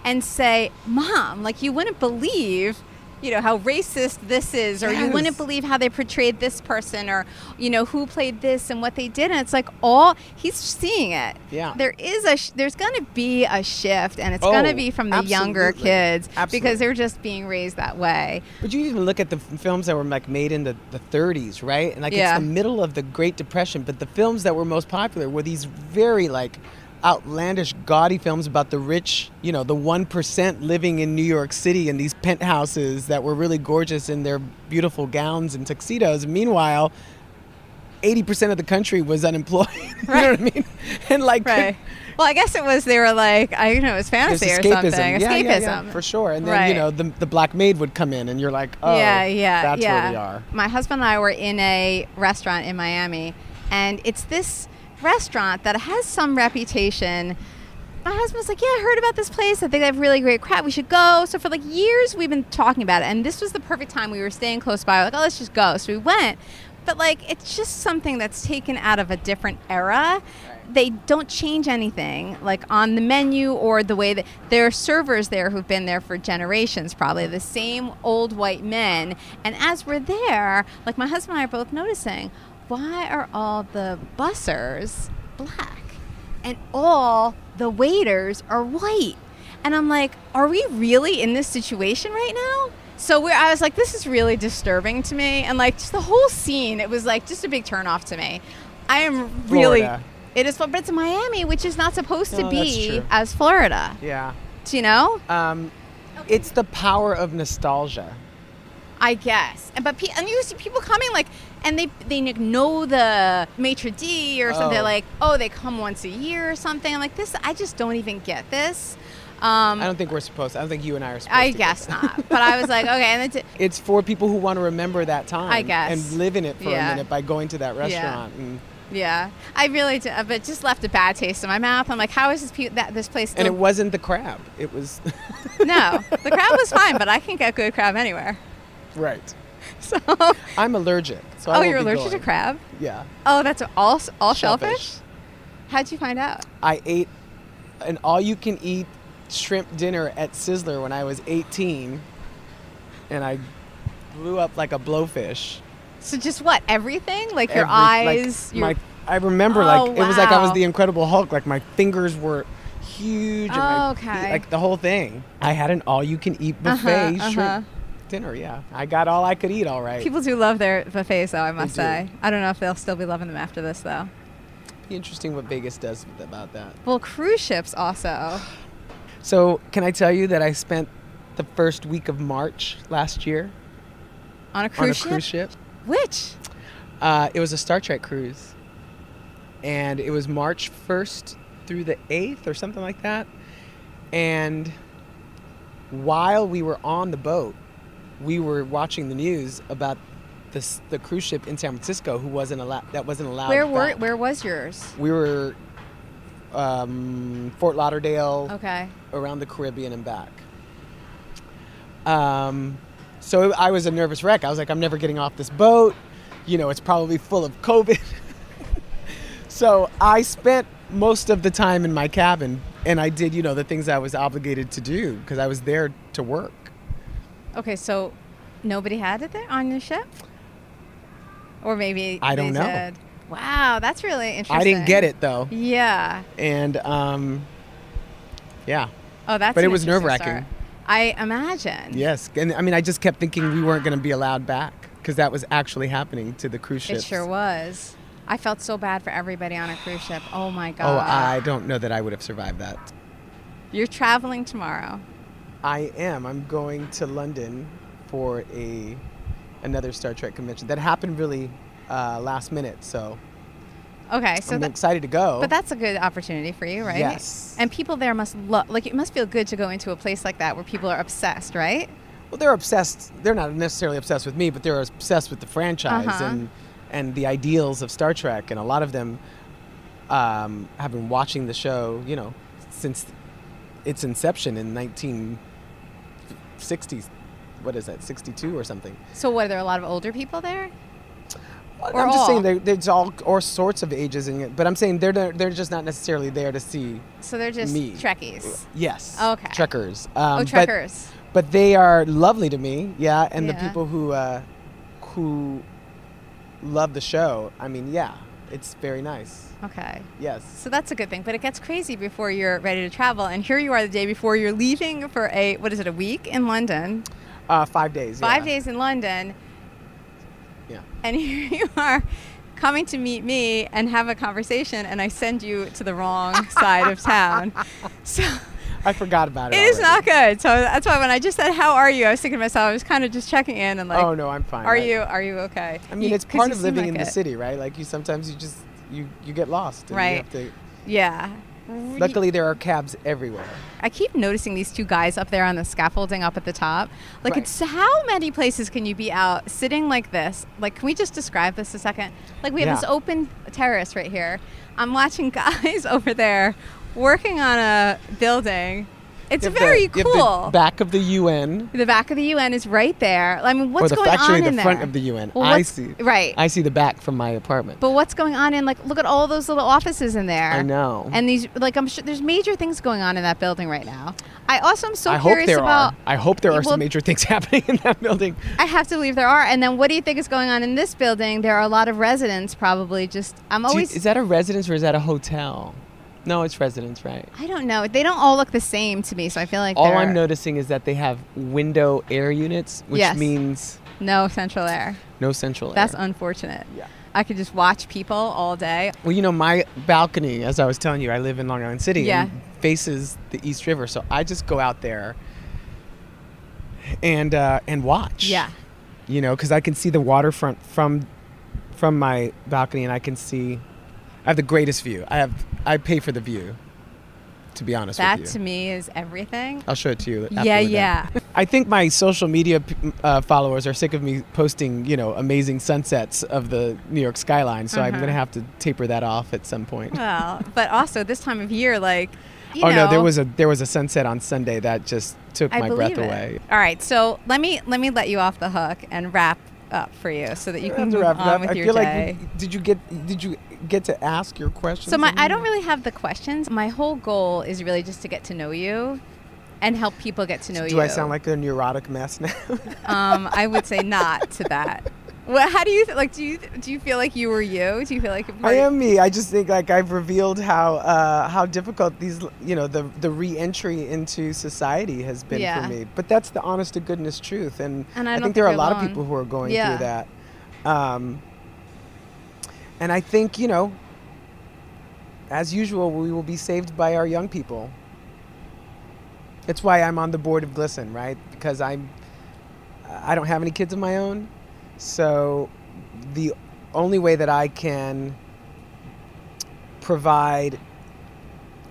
and say, "Mom, like you wouldn't believe." You know how racist this is, or you wouldn't believe how they portrayed this person, or you know who played this and what they did, and it's like all he's seeing it. Yeah. there is a sh- there's going to be a shift, and it's going Oh, to be from the younger kids Absolutely. because they're just being raised that way. But you even look at the f- films that were like made in the, the 30s, right? And like Yeah. it's the middle of the Great Depression, but the films that were most popular were these very like outlandish, gaudy films about the rich, you know, the 1% living in New York City in these penthouses that were really gorgeous in their beautiful gowns and tuxedos. Meanwhile, 80% of the country was unemployed. you know what I mean? And like Right. Well, I guess it was they were like I don't know, it was fantasy or escapism. something. Yeah, Escapism. yeah, yeah, for sure. And then, Right. you know, the, the black maid would come in and you're like, oh, yeah, yeah, that's yeah. where we are. My husband and I were in a restaurant in Miami, and it's this restaurant that has some reputation. My husband's like, "Yeah, I heard about this place. I think they have really great crab. We should go." So for like years, we've been talking about it, and this was the perfect time. We were staying close by. Like, "Oh, let's just go." So we went, but like, it's just something that's taken out of a different era. They don't change anything, like on the menu or the way that there are servers there who've been there for generations, probably the same old white men. And as we're there, like my husband and I are both noticing, why are all the bussers black and all the waiters are white? And I'm like, are we really in this situation right now? So we're, I was like, this is really disturbing to me. And like, just the whole scene, it was like just a big turnoff to me. I am really. Florida. It is, but it's Miami, which is not supposed to No, that's be as Florida. Yeah. Do you know? Um, it's the power of nostalgia. I guess. And but pe- and you see people coming like, and they they know the maitre d or something Oh. like, oh, they come once a year or something. I'm like this. I just don't even get this. Um, I don't think we're supposed. To. I don't think you and I are supposed. I guess not. But I was like, okay, and it's It's for people who want to remember that time. I guess. And live in it for Yeah. a minute by going to that Yeah. restaurant. And, yeah. I really, did, but just left a bad taste in my mouth. I'm like, how is this pe- that this place? and it wasn't the crab. It was. no, the crab was fine, but I can get good crab anywhere. right. So, I'm allergic. So oh, you're allergic going. to crab? Yeah. Oh, that's all all shellfish. Shellfish. How'd you find out? I ate an all-you-can-eat shrimp dinner at Sizzler when I was 18, and I blew up like a blowfish. So just what? Everything? Like your Every- like, eyes? your, my, I remember Oh, like it was like I was the Incredible Hulk. Like my fingers were huge. and my Oh, okay. like the whole thing. I had an all-you-can-eat buffet Uh-huh, shrimp uh-huh. Dinner. Yeah, I got all I could eat. All right. People do love their buffets, though. I must say. I don't know if they'll still be loving them after this, though. Be interesting what Vegas does about that. Well, cruise ships also. So, can I tell you that I spent the first week of March last year On a cruise, on a cruise ship? ship? Which? Uh, it was a Star Trek cruise, and it was March 1st through the 8th or something like that. And while we were on the boat, we were watching the news about this, the cruise ship in San Francisco who wasn't allowed that wasn't allowed. Where were? back. Where was yours? we were? Um, Fort Lauderdale, Okay. around the Caribbean and back. Um, so I was a nervous wreck. I was like, I'm never getting off this boat. You know, it's probably full of COVID. so I spent most of the time in my cabin and I did, you know, the things I was obligated to do because I was there to work. Okay, so nobody had it there on your ship, or maybe I don't know. did. Wow, that's really interesting. I didn't get it though. Yeah. And um, yeah, Oh, that's. But it was nerve-wracking. I imagine. yes. And I mean, I just kept thinking we weren't going to be allowed back because that was actually happening to the cruise ships. It sure was. I felt so bad for everybody on a cruise ship. Oh my god. Oh, I don't know that I would have survived that. You're traveling tomorrow. I am. I'm going to London for a another Star Trek convention that happened really uh, last minute. So, Okay, so I'm that, excited to go. but that's a good opportunity for you, right? Yes. And people there must love like it must feel good to go into a place like that where people are obsessed, right? well, they're obsessed. They're not necessarily obsessed with me, but they're obsessed with the franchise Uh-huh. and and the ideals of Star Trek. And a lot of them um, have been watching the show, you know, since its inception in 1960s. What is that? 62 or something. So what are there a lot of older people there? Or I'm just all? saying there's all all sorts of ages in it, but I'm saying they're they're just not necessarily there to see. So they're just Me. Trekkies. Yes. Okay. Trekkers. Um, oh, trekkers. But, they are lovely to me. Yeah, and the people who uh, who love the show. I mean, yeah, it's very nice. Okay. Yes. So that's a good thing. But it gets crazy before you're ready to travel. And here you are the day before you're leaving for a, what is it, a week in London, Uh, five days. five yeah. days in London. Yeah. And here you are coming to meet me and have a conversation. And I send you to the wrong side of town. So I forgot about it. it is already. not good. So that's why when I just said, How are you? I was thinking to myself, I was kind of just checking in and like, oh no, I'm fine. Are you are you okay? I mean, You- it's part of living like in the city, right? Like you sometimes you just you you get lost. And Right. You have to, Yeah. luckily, there are cabs everywhere. I keep noticing these two guys up there on the scaffolding up at the top. Like, Right. it's how many places can you be out sitting like this? Like, can we just describe this a second? Like, we have this open terrace right here. I'm watching guys over there working on a building. It's very the, cool. the back of the UN. the back of the UN is right there. I mean, what's going actually on the in front of the UN. Well, I see. Right. I see the back from my apartment. but what's going on in like? Look at all those little offices in there. I know. And these, like, I'm sure there's major things going on in that building right now. I also am so I hope curious there about. are. I hope there are Well- some major things happening in that building. I have to believe there are. And then what do you think is going on in this building? There are a lot of residents probably just I'm Do you- always is that a residence or is that a hotel? No, it's residents, right? I don't know. They don't all look the same to me, so I feel like All I'm noticing is that they have window air units, which Yes. means no central air. no central That's air. That's unfortunate. Yeah. I could just watch people all day. well, you know, my balcony, as I was telling you, I live in Long Island City, Yeah. and faces the East River, so I just go out there and uh, and watch. Yeah. you know, because I can see the waterfront from from my balcony, and I can see. I have the greatest view. I have. I pay for the view. To be honest with you. That to me is everything. I'll show it to you. after Yeah, yeah. I think my social media uh, followers are sick of me posting, you know, amazing sunsets of the New York skyline. So I'm Uh-huh. gonna have to taper that off at some point. Well, but also this time of year, like, you oh know, no, there was a there was a sunset on Sunday that just took I my believe breath it. away. All right, so let me let me let you off the hook and wrap up for you so that you can move on with I your feel day. like did you get did you get to ask your questions? so my of I don't really have the questions. My whole goal is really just to get to know you and help people get to know you. Do I sound like a neurotic mess now? um, I would say not to that. Well, how do you th- like? Do you do you feel like you were you? Do you feel like I am me. I just think like I've revealed how uh, how difficult these you know the the re-entry into society has been Yeah. for me. But that's the honest to goodness truth, and, And I I, don't think there are a lot you're of people who are going Yeah. through that. Um, and I think you know, as usual, we will be saved by our young people. It's why I'm on the board of GLSEN, right? Because I'm I don't have any kids of my own, so the only way that I can provide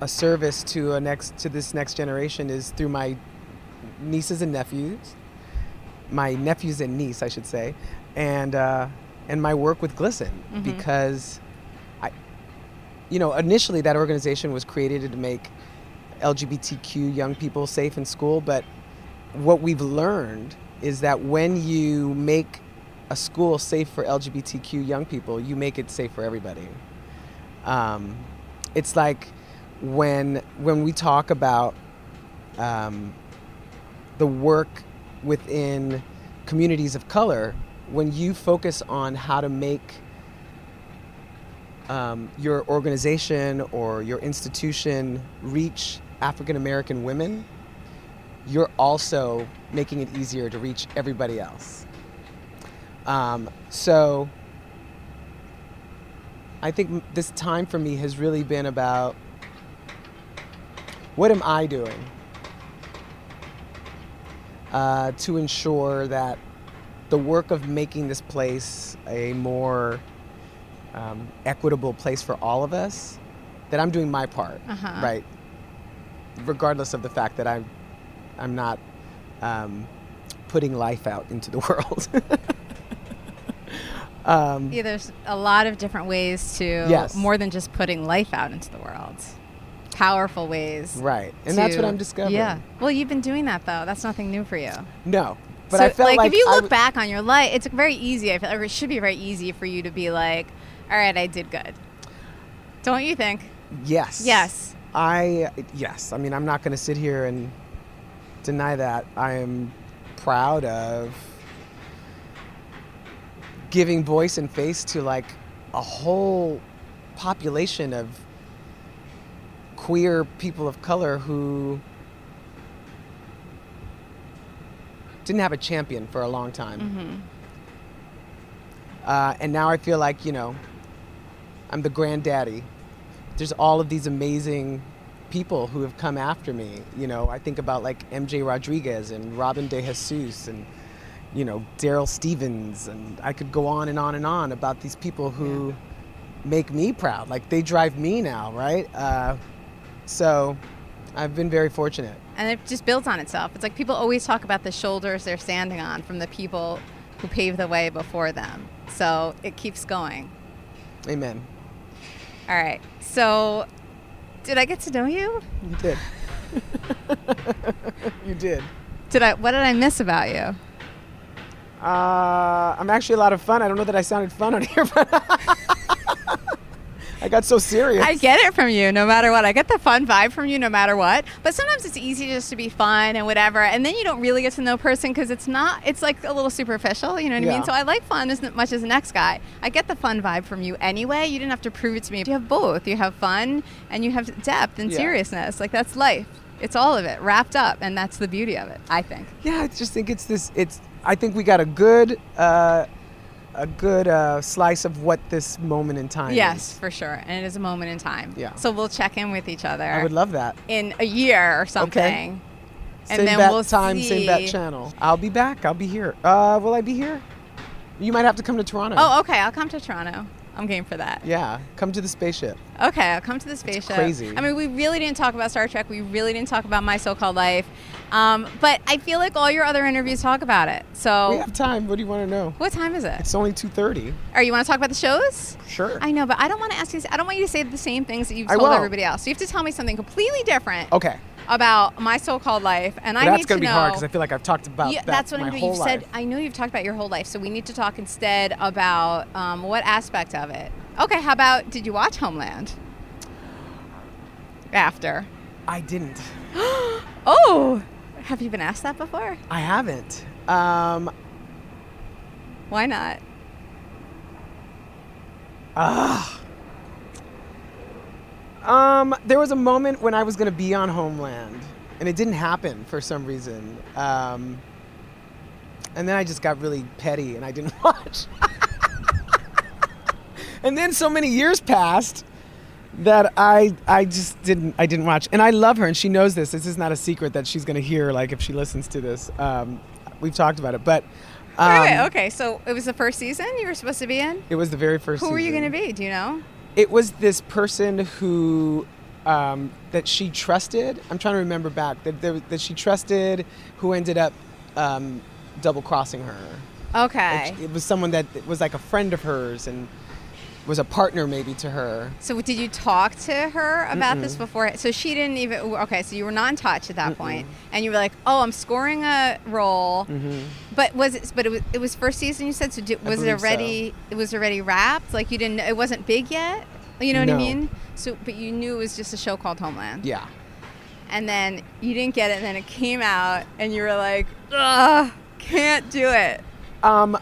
a service to a next to this next generation is through my nieces and nephews, my nephews and niece, I should say, and uh, and my work with GLSEN Mhm. because I, you know, initially that organization was created to make LGBTQ young people safe in school, but what we've learned is that when you make a school safe for LGBTQ young people, you make it safe for everybody. Um, it's like when when we talk about um, the work within communities of color, when you focus on how to make um, your organization or your institution reach African American women, you're also making it easier to reach everybody else. Um, so I think this time for me has really been about what am I doing uh, to ensure that the work of making this place a more um, equitable place for all of us, that I'm doing my part, Uh-huh. right? Regardless of the fact that I'm, I'm not um, putting life out into the world. Um, Yeah, there's a lot of different ways to Yes. more than just putting life out into the world. Powerful ways. Right, and that's what I'm discovering. Yeah. Well, you've been doing that though. That's nothing new for you. No, but so, I felt like, like, if you look w- back on your life, it's very easy. I feel like it should be very easy for you to be like, "All right, I did good." Don't you think? yes, Yes. I yes. I mean, I'm not going to sit here and deny that. I am proud of giving voice and face to like a whole population of queer people of color who didn't have a champion for a long time. Mm-hmm. Uh, and now I feel like, you know, I'm the granddaddy. There's all of these amazing people who have come after me. You know, I think about like MJ Rodriguez and Robin De Jesus and, you know, Darryl Stephens. And I could go on and on and on about these people who make me proud. Like they drive me now, right? Uh, so I've been very fortunate. And it just builds on itself. It's like people always talk about the shoulders they're standing on from the people who paved the way before them. So it keeps going. Amen. All right. So, did I get to know you? You did. you did. Did I? What did I miss about you? Uh, I'm actually a lot of fun. I don't know that I sounded fun on here, but I got so serious. I get it from you no matter what. I get the fun vibe from you no matter what. But sometimes it's easy just to be fun and whatever. And then you don't really get to know a person because it's not, it's like a little superficial. You know what I Yeah. mean? So I like fun as much as the next guy. I get the fun vibe from you anyway. You didn't have to prove it to me. You have both. You have fun and you have depth and Yeah. seriousness. Like that's life. It's all of it wrapped up. And that's the beauty of it, I think. yeah, I just think it's this. It's. I think we got a good, uh, a good uh, slice of what this moment in time Yes, is. for sure. And it is a moment in time. Yeah. So we'll check in with each other I would love that. in a year or something. and same then bat we'll time, see. same bat channel. I'll be back. I'll be here. Uh, will I be here? You might have to come to Toronto. Oh, okay. I'll come to Toronto. I'm game for that. Yeah, come to the spaceship. Okay, I'll come to the spaceship. crazy. I mean, we really didn't talk about Star Trek. We really didn't talk about My So-Called Life. Um, but I feel like all your other interviews talk about it. So, We have time. What do you want to know? what time is it? It's only 2:30. Or you want to talk about the shows? Sure. I know, but I don't want to ask you. I don't want you to say the same things that you've told everybody else. So you have to tell me something completely different okay. About my so-called life, and I But need that's gonna to be know. hard because I feel like I've talked about Yeah, that that's what my I'm doing. whole You've said. I know you've talked about your whole life, so we need to talk instead about um, what aspect of it. Okay, how about did you watch Homeland? After. I didn't. Oh, have you been asked that before? I haven't. Um, Why not? ah. Um, there was a moment when I was going to be on Homeland, and it didn't happen for some reason. Um, and then I just got really petty, and I didn't watch. and then so many years passed that I I just didn't I didn't watch. And I love her, and she knows this. This is not a secret that she's going to hear. Like if she listens to this, um, we've talked about it. But um, wait, wait, okay, so it was the first season you were supposed to be in. it was the very first. Who were you going to be? Do you know? It was this person who um, that she trusted. I'm trying to remember back that there, that she trusted, who ended up um, double crossing her. Okay. It, it was someone that was like a friend of hers and was a partner maybe to her. So did you talk to her about this Mm-mm. before? So she didn't even. Okay, so you were not in touch at that point, and you were like, "Oh, I'm scoring a role." Mm-hmm. But was it? But it was. It was first season. You said so. Did, was it believe so. already? It was already wrapped. Like you didn't. It wasn't big yet. You know what I No. mean? So, but you knew it was just a show called Homeland. Yeah. And then you didn't get it, and then it came out, and you were like, "Ugh, can't do it." Um,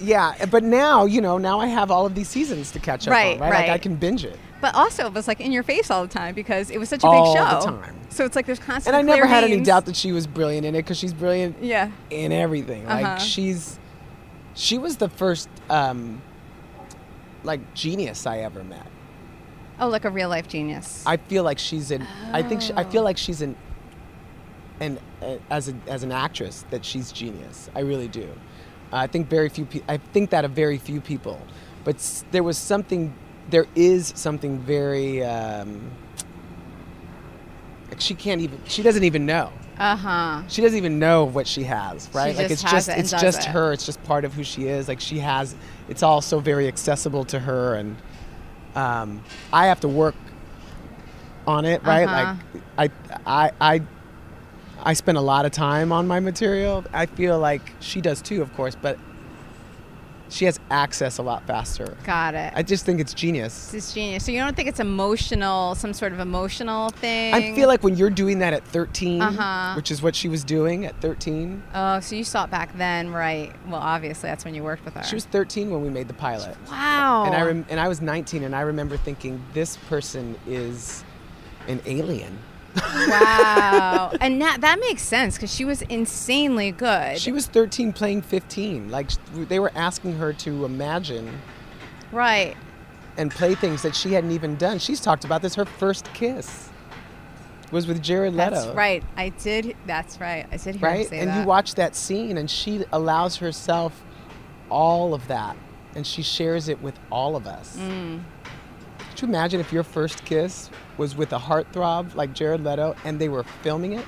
yeah, but now you know. Now I have all of these seasons to catch up Right, on. Right, like I can binge it. But also, it was like in your face all the time because it was such a All big the show. time. So it's like there's constant. And I never had any doubt that she was brilliant in it because she's brilliant Yeah. in everything. Like Uh-huh. she's, she was the first, um, like genius I ever met. Oh, like a real life genius. I feel like she's an. I think she, I feel Oh. like she's an. And uh, as a, as an actress, that she's genius. I really do. I think very few. Pe- I think that of very few people, but s- there was something. There is something very. Um, like she can't even. She doesn't even know. Uh huh. She doesn't even know what she has, right? like just it's just it it's just it. her. It's just part of who she is. Like she has. It's all so very accessible to her, and um, I have to work on it, right? Uh-huh. Like I, I, I, I spend a lot of time on my material. I feel like she does too, of course, but she has access a lot faster. Got it. I just think it's genius. This is genius. So you don't think it's emotional, some sort of emotional thing? I feel like when you're doing that at 13, Uh-huh. which is what she was doing at 13. Oh, so you saw it back then, right? Well, obviously that's when you worked with her. She was 13 when we made the pilot. wow. And I rem- and I was 19, and I remember thinking this person is an alien. Wow. and that that makes sense because she was insanely good. She was 13 playing 15. Like they were asking her to imagine right. and play things that she hadn't even done. She's talked about this. Her first kiss was with Jared Leto. That's right. I did. That's right. I did hear Right? And that. you watch that scene, and she allows herself all of that, and she shares it with all of us. Mm. Could you imagine if your first kiss was with a heartthrob like Jared Leto and they were filming it?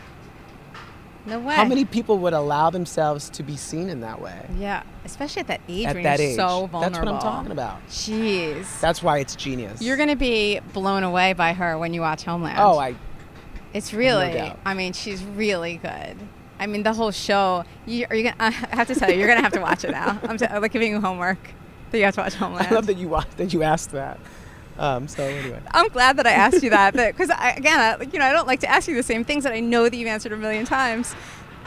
No way. How many people would allow themselves to be seen in that way? Yeah, especially at that age At that you're age. so vulnerable. That's what I'm talking about. Jeez. That's why it's genius. You're gonna be blown away by her when you watch Homeland. Oh, I. It's really. doubt. I mean, she's really good. I mean, the whole show. You, are you gonna? I have to tell you, you're gonna have to watch it now. I'm, t- I'm like giving you homework that you have to watch Homeland. I love that you wa- that you asked that. Um, so anyway, I'm glad that I asked you that, because again, I, you know, I don't like to ask you the same things that I know that you've answered a million times.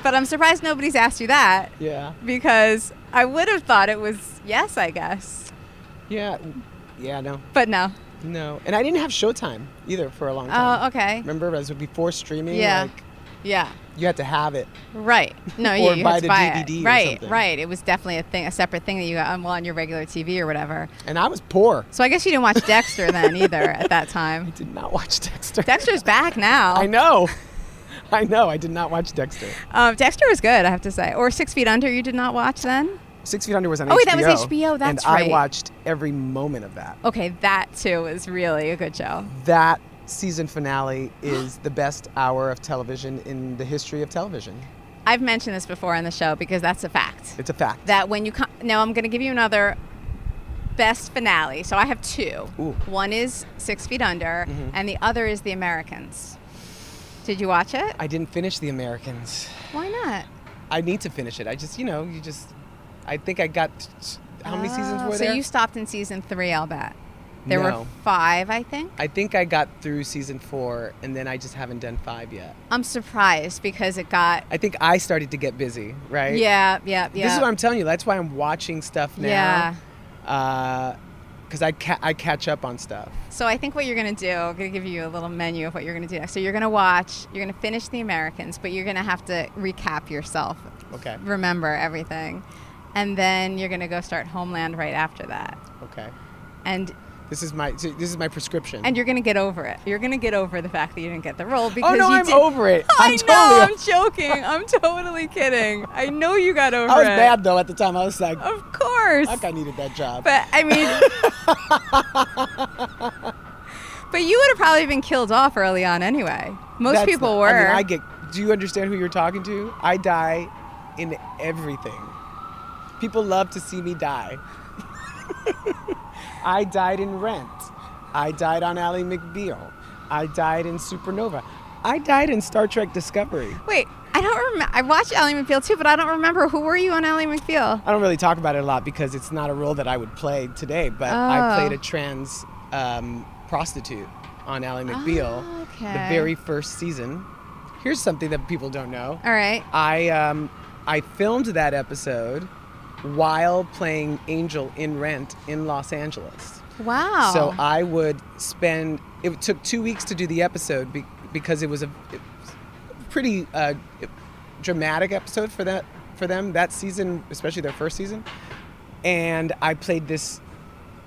But I'm surprised nobody's asked you that yeah, because I would have thought it was yes, I guess. yeah, yeah. No, But no. no, and I didn't have Showtime either for a long time. Oh, okay. Remember, as before streaming, Yeah. like Yeah. You had to have it. Right. No, you buy had to the buy DVD it. or Right, something. right. It was definitely a thing, a separate thing that you got on, well, on your regular TV or whatever. And I was poor. So I guess you didn't watch Dexter then either at that time. I did not watch Dexter. Dexter's back now. I know. I know. I did not watch Dexter. Um, Dexter was good, I have to say. Or Six Feet Under, you did not watch then? Six Feet Under was on Oh, HBO. wait, that was HBO, that's and right. I watched every moment of that. Okay, that too was really a good show. That season finale is the best hour of television in the history of television. I've mentioned this before on the show because that's a fact. It's a fact. That when you come, now I'm going to give you another best finale. So I have two. Ooh. One is Six Feet Under, Mhm. and the other is The Americans. Did you watch it? I didn't finish The Americans. Why not? I need to finish it. I just, you know, you just. I think I got. How many seasons Oh, were so there? So you stopped in season three, I'll bet. There were five, I think. I think I got through season four, and then I just haven't done five yet. I'm surprised because it got. I think I started to get busy, right? Yeah, yeah, yeah. This is what I'm telling you. That's why I'm watching stuff now. Yeah. Uh, now. Because I, ca- I catch up on stuff. So I think what you're gonna do, I'm gonna give you a little menu of what you're gonna do next. So you're gonna watch, you're gonna finish The Americans, but you're gonna have to recap yourself, Okay. remember everything, and then you're gonna go start Homeland right after that, Okay. and This is my this is my prescription. and you're gonna get over it. You're gonna get over the fact that you didn't get the role oh, because oh no, you I'm did- over it. I I'm know, totally. I'm joking. I'm totally kidding. I know you got over it. I was it. bad though at the time. I was like, Of course. fuck, I needed that job. But I mean, but you would have probably been killed off early on anyway. Most That's people not- were. I mean, I get. Do you understand who you're talking to? I die in everything. People love to see me die. I died in Rent. I died on Ally McBeal. I died in Supernova. I died in Star Trek Discovery. Wait, I don't remember. I watched Ally McBeal too, but I don't remember who were you on Ally McBeal. I don't really talk about it a lot because it's not a role that I would play today, but Oh. I played a trans um, prostitute on Ally McBeal Oh, okay. the very first season. Here's something that people don't know. All right. I um, I filmed that episode while playing Angel in Rent in Los Angeles. Wow. So I would spend. It took two weeks to do the episode be, because it was a it was pretty uh, dramatic episode for that for them that season, especially their first season. And I played this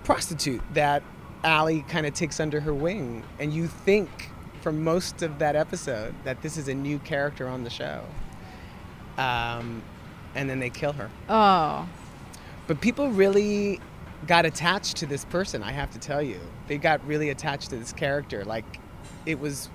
prostitute that Ally kind of takes under her wing, and you think for most of that episode that this is a new character on the show. Um, and then they kill her. oh. But people really got attached to this person, I have to tell you. They got really attached to this character. Like, it was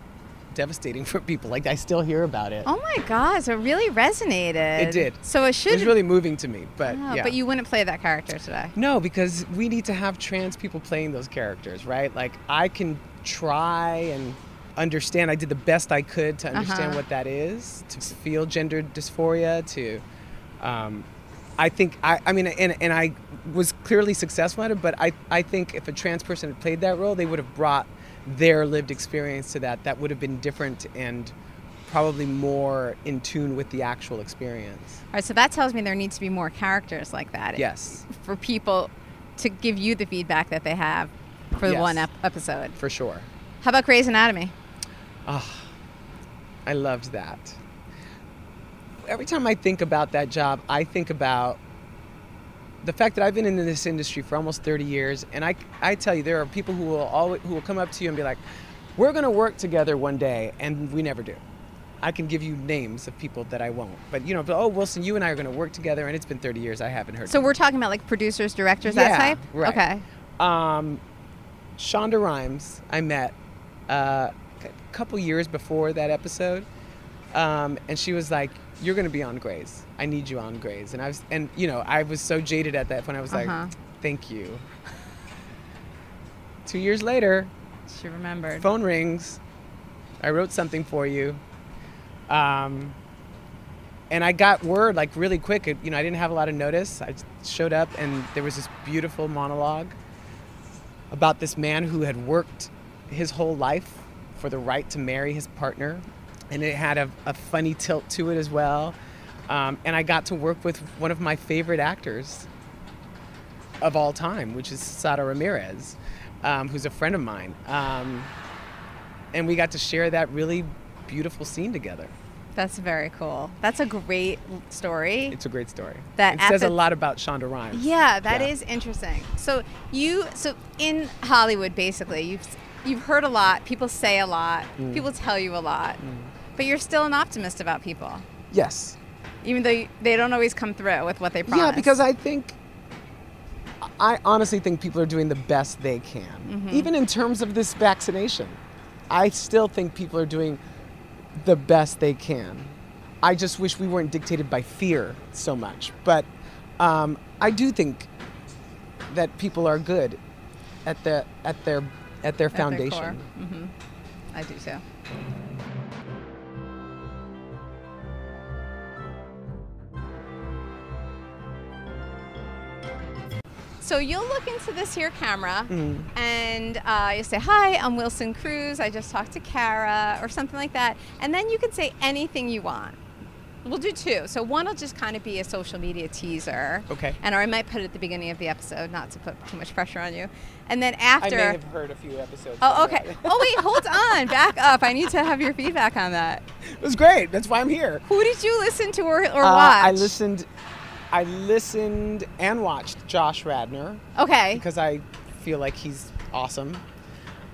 devastating for people. Like, I still hear about it. Oh my God! So it really resonated. It did. So it should. it was really moving to me. But, Oh, yeah. But you wouldn't play that character today. No, because we need to have trans people playing those characters, right? Like, I can try and understand. I did the best I could to understand Uh-huh. what that is, to feel gender dysphoria, to. Um, I think I, I mean, and, and I was clearly successful at it, but I, I think if a trans person had played that role, they would have brought their lived experience to that. That would have been different and probably more in tune with the actual experience. All right. So that tells me there needs to be more characters like that. Yes, For people to give you the feedback that they have for the Yes. one ep- episode. for sure. How about Grey's Anatomy? Oh I loved that. Every time I think about that job, I think about the fact that I've been in this industry for almost 30 years, and I, I tell you, there are people who will always, who will come up to you and be like, "We're going to work together one day," and we never do. I can give you names of people that I won't, but you know, but, oh Wilson, you and I are going to work together, and it's been 30 years. I haven't heard. So we're talking about like producers, directors, Yeah, that type. right. Okay. Um, Shonda Rhimes, I met uh, a couple years before that episode, um, and she was like, "You're going to be on Grey's. I need you on Grey's." And I was, and you know, I was so jaded at that point. I was Uh-huh. like, "Thank you." Two years later, She remembered. phone rings. I wrote something for you. Um, and I got word like really quick. It- You know, I didn't have a lot of notice. I showed up, and there was this beautiful monologue about this man who had worked his whole life for the right to marry his partner, and it had a, a funny tilt to it as well. Um, and I got to work with one of my favorite actors of all time, which is Sara Ramirez, um, who's a friend of mine. Um, and we got to share that really beautiful scene together. That's very cool. That's a great story. It's a great story. That says a lot about Shonda Rhimes. Yeah, that Yeah. is interesting. So you, so in Hollywood, basically, you've you've heard a lot. People say a lot. Mm. People tell you a lot. But you're still an optimist about people, Yes. even though they don't always come through with what they promise. Yeah, because I think I honestly think people are doing the best they can, Mm-hmm. even in terms of this vaccination. I still think people are doing the best they can. I just wish we weren't dictated by fear so much. But um, I do think that people are good at the at their at their At their foundation. hmm I do too. So you'll look into this here camera Mm. and uh, you say, Hi, I'm Wilson Cruz. I just talked to Kara, or something like that. And then you can say anything you want. We'll do two. So one will just kind of be a social media teaser. Okay. And or I might put it at the beginning of the episode, not to put too much pressure on you. And then after. I may have heard a few episodes. Oh, that. okay. Oh, wait, hold on. Back up. I need to have your feedback on that. It was great. That's why I'm here. Who did you listen to or, or Uh, watch? I listened. I listened and watched Josh Radnor. Okay. because I feel like he's awesome.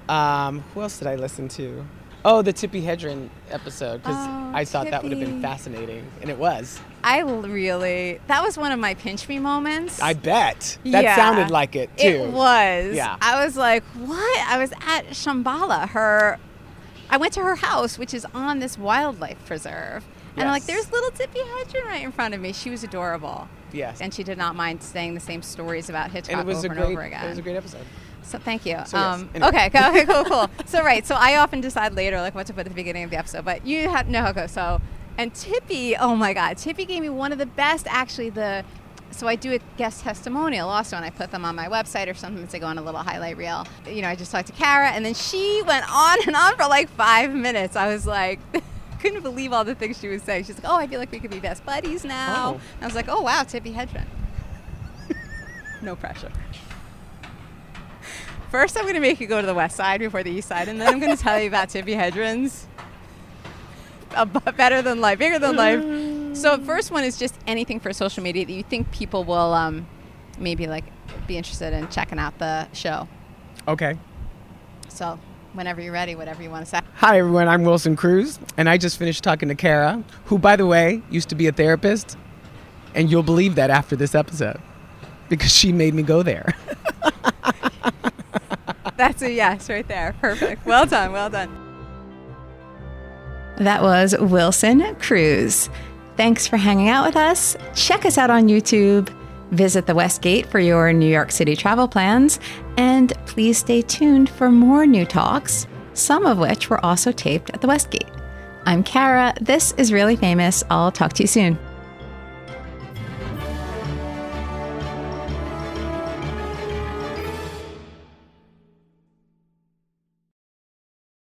Um, who else did I listen to? Oh, the Tippi Hedren episode because Oh, I thought that would have been fascinating, and it was. I really, that was one of my pinch me moments. I bet that Yeah. sounded like it too. It was. Yeah. I was like, what? I was at Shambala. Her, I went to her house, which is on this wildlife preserve. And I'm like, there's little Tippi Hedren right in front of me. She was adorable. Yes, And she did not mind saying the same stories about Hitchcock and it was over a and over again. It was a great episode. So thank you. So, yes, um, anyway. Okay, go- okay, cool, cool. so right, so I often decide later like what to put at the beginning of the episode, but you had no go. So and Tippi, oh my God, Tippi gave me one of the best actually. The so I do a guest testimonial also, and I put them on my website or sometimes they go on a little highlight reel. You know, I just talked to Kara, and then she went on and on for like five minutes. I was like. Couldn't believe all the things she was saying. She's like, "Oh, I feel like we could be best buddies now." Oh. I was like, "Oh wow, Tippi Hedren." no pressure. First, I'm going to make you go to the west side before the east side, and then I'm going to tell you about Tippi Hedren's better than life, bigger than life. So, first one is just anything for social media that you think people will um, maybe like be interested in checking out the show. Okay. So, whenever you're ready, whatever you want to say. Hi everyone, I'm Wilson Cruz, and I just finished talking to Kara, who, by the way, used to be a therapist, and you'll believe that after this episode, because she made me go there. That's a yes right there. Perfect. Well done. Well done. That was Wilson Cruz. Thanks for hanging out with us. Check us out on YouTube. Visit the Westgate for your New York City travel plans. And please stay tuned for more new talks, some of which were also taped at the Westgate. I'm Kara. This is Really Famous. I'll talk to you soon.